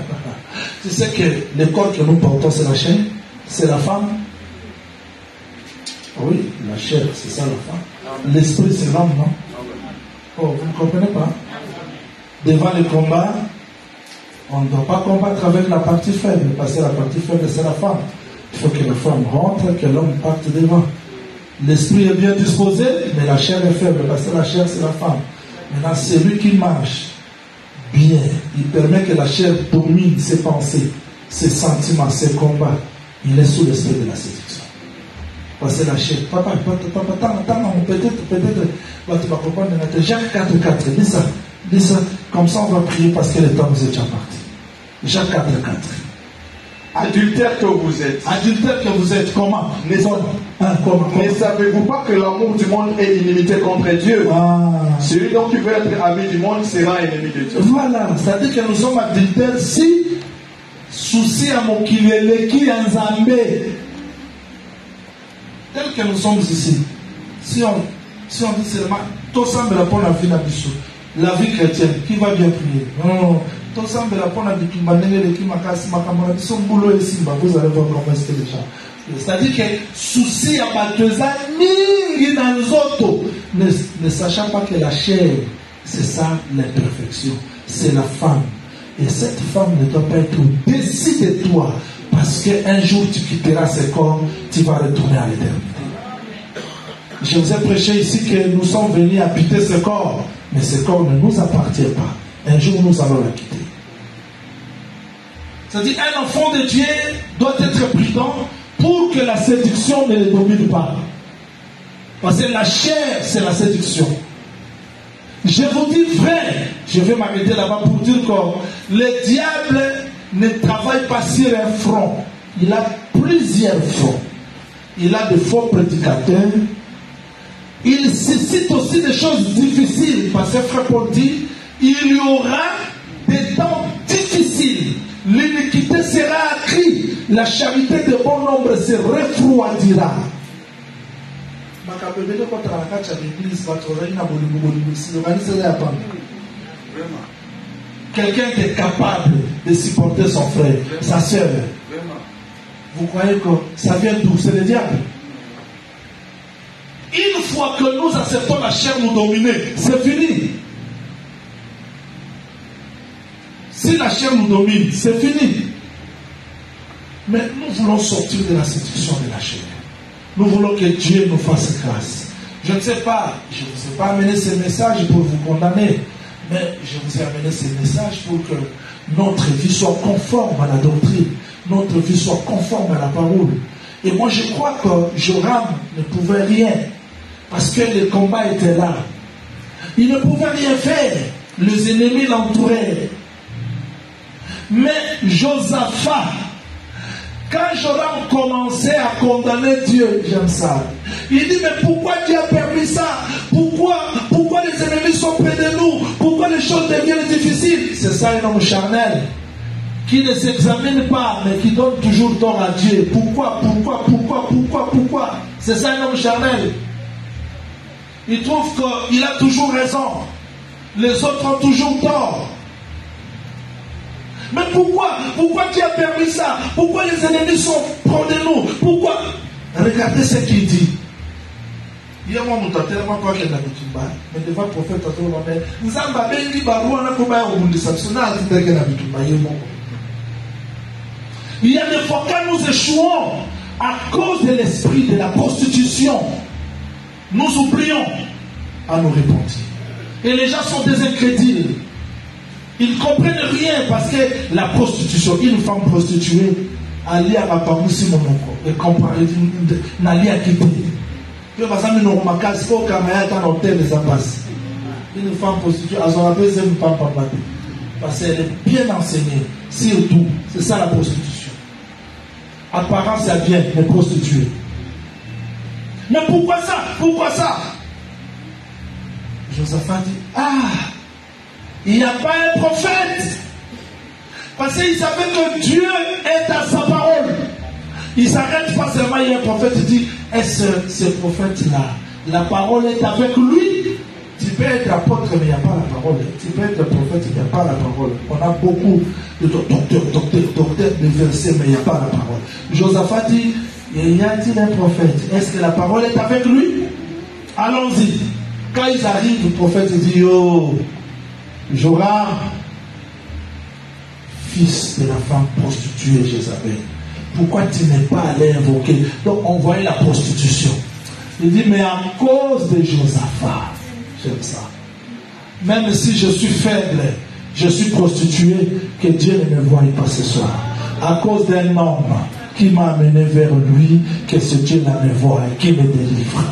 tu sais que le corps que nous portons, c'est la chair, c'est la femme? Oui, la chair, c'est ça la femme. L'esprit, c'est l'homme, non? Oh, vous ne comprenez pas? Devant le combat, on ne doit pas combattre avec la partie faible, parce que la partie faible, c'est la femme. Il faut que la femme rentre, que l'homme parte devant. L'esprit est bien disposé, mais la chair est faible, parce que la chair, c'est la femme. Maintenant, c'est lui qui marche. bien. Il permet que la chair domine ses pensées, ses sentiments, ses combats. Il est sous l'esprit de la séduction. Parce que la chair, papa, papa, papa, peut-être, peut-être, tu vas comprendre, Jacques 4, 4, dis ça, dis ça, comme ça on va prier parce que le temps nous est déjà parti. Jacques 4, 4. Adultère que vous êtes. Adultère que vous êtes, comment? Ne, Hein, comment, comment? Ne savez-vous pas que l'amour du monde est inimité contre Dieu? Ah. Celui donc qui veut être ami du monde sera ennemi de Dieu. Voilà, c'est-à-dire que nous sommes adultères si souci à mokili eleki ya nzambe tel que nous sommes ici si on, si on dit seulement na vie la vie chrétienne qui va bien prier? Non tosambela mpo na bitumba ndenge eleki makasi makambo na biso mbula esimba vous allez voir comment est déjà c'est-à-dire que souci ya bato eza mingi na nzoto. Ne, ne sachant pas que la chair c'est ça l'imperfection. C'est la femme. Et cette femme ne doit pas être au-dessus de toi parce qu'un jour tu quitteras ce corps tu vas retourner à l'éternité je vous ai prêché ici que nous sommes venus habiter ce corps mais ce corps ne nous appartient pas un jour nous allons la quitter c'est-à-dire un enfant de Dieu doit être prudent pour que la séduction ne le domine pas. Parce que la chair, c'est la séduction. Je vous dis vrai, je vais m'arrêter là-bas pour dire que le diable ne travaille pas sur un front. Il a plusieurs fronts. Il a de faux prédicateurs. Il suscite aussi des choses difficiles. Parce que Frère Paul il y aura des temps difficiles. L'iniquité sera accrue. La charité de bon nombre se refroidira. Quelqu'un qui est capable de supporter son frère sa sœur. Vous croyez que ça vient d'où? C'est le diable. Une fois que nous acceptons la chair nous dominer c'est fini. Si la chair nous domine c'est fini. Mais nous voulons sortir de la séduction de la chair. Nous voulons que Dieu nous fasse grâce. Je ne sais pas, je ne vous ai pas amené ce message pour vous condamner, mais je vous ai amené ce message pour que notre vie soit conforme à la doctrine, notre vie soit conforme à la parole. Et moi je crois que Joram ne pouvait rien, parce que le combat était là. Il ne pouvait rien faire, les ennemis l'entouraient. Mais Josaphat, quand Joram commençait à condamner Dieu, j'aime ça. Il dit, mais pourquoi Dieu a permis ça? Pourquoi les ennemis sont près de nous? Pourquoi les choses deviennent difficiles? C'est ça un homme charnel qui ne s'examine pas, mais qui donne toujours tort à Dieu. Pourquoi, pourquoi, pourquoi, pourquoi, pourquoi? C'est ça un homme charnel. Il trouve qu'il a toujours raison. Les autres ont toujours tort. Mais pourquoi Pourquoi tu as permis ça? Pourquoi les ennemis sont près de nous? Pourquoi? Regardez ce qu'il dit. Prophète il y a des fois quand nous échouons à cause de l'esprit de la prostitution nous oublions à nous repentir. Et les gens sont des incrédules ils ne comprennent rien parce que la prostitution, une femme prostituée, ali akapangusi monoko ekomprendre nali akite une femme prostituée parce qu'elle est bien enseignée surtout c'est ça la prostitution. Apparence ya bien mais prostituée. Mais pourquoi ça? Pourquoi ça? Josaphat dit ah il n'y a pas un prophète. Parce qu'il savait que Dieu est à sa parole. Il s'arrête pas seulement, il un prophète, il dit, est-ce ce prophète-là, la parole est avec lui? Tu peux être apôtre, mais il n'y a pas la parole. Tu peux être prophète, il n'y a pas la parole. On a beaucoup de docteurs, docteurs, docteurs de versets, mais il n'y a pas la parole. Josaphat dit, y a-t-il un prophète Est-ce que la parole est avec lui? Allons-y. Quand ils arrivent, le prophète dit, oh, Joram, fils de la femme prostituée Jézabel, pourquoi tu n'es pas allé invoquer? Donc on voyait la prostitution. Il dit, mais à cause de Josaphat, j'aime ça. Même si je suis faible, je suis prostitué, que Dieu ne me voie pas ce soir. À cause d'un homme qui m'a amené vers lui, que ce Dieu-là me voie qui me délivre.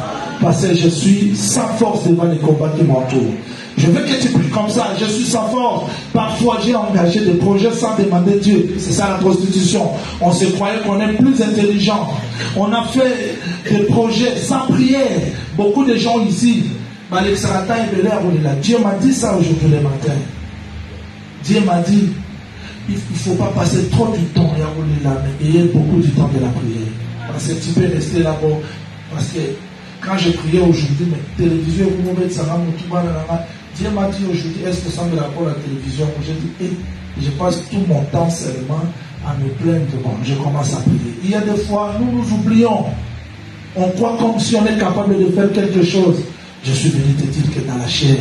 Parce que je suis sans force devant les combats qui m'entourent. Je veux que tu pries comme ça. Je suis sans force. Parfois, j'ai engagé des projets sans demander Dieu. C'est ça la prostitution. On se croyait qu'on est plus intelligent. On a fait des projets sans prière. Beaucoup de gens ici, Dieu m'a dit ça aujourd'hui le matin. Dieu m'a dit, il ne faut pas passer trop du temps à mais ayez beaucoup du temps de la prière. Parce que tu peux rester là-bas. Parce que quand j'ai prié aujourd'hui, mais télévision, vous me ça Dieu m'a dit aujourd'hui, est-ce que ça me rapport à la télévision eh, je passe tout mon temps seulement à me plaindre. Bon, je commence à prier. Il y a des fois, nous nous oublions. On croit comme si on est capable de faire quelque chose. Je suis venu te dire que dans la chair,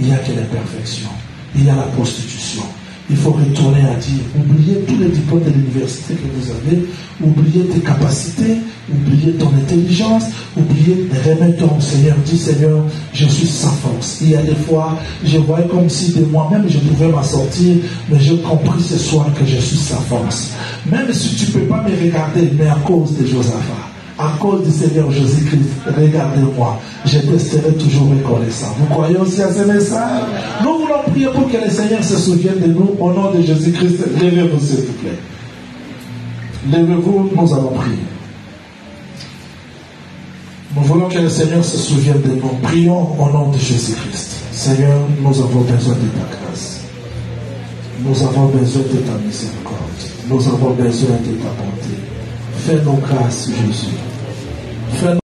il n'y a que l'imperfection. Il y a la prostitution. Il faut retourner à dire, oubliez tous les diplômes de l'université que vous avez, oubliez tes capacités, oubliez ton intelligence, oubliez remettre au Seigneur. Dis Seigneur, je suis sans force. Il y a des fois, je voyais comme si de moi-même je pouvais m'en sortir, mais j'ai compris ce soir que je suis sans force. Même si tu ne peux pas me regarder, mais à cause de Josaphat à cause du Seigneur Jésus-Christ, regardez-moi, je resterai toujours reconnaissant. Vous croyez aussi à ce message? Nous voulons prier pour que le Seigneur se souvienne de nous au nom de Jésus-Christ. Levez-vous, s'il vous plaît. Levez-vous, nous allons prier. Nous voulons que le Seigneur se souvienne de nous. Prions au nom de Jésus-Christ. Seigneur, nous avons besoin de ta grâce. Nous avons besoin de ta miséricorde. Nous avons besoin de ta bonté. Fais-nous grâce, Jésus. Fais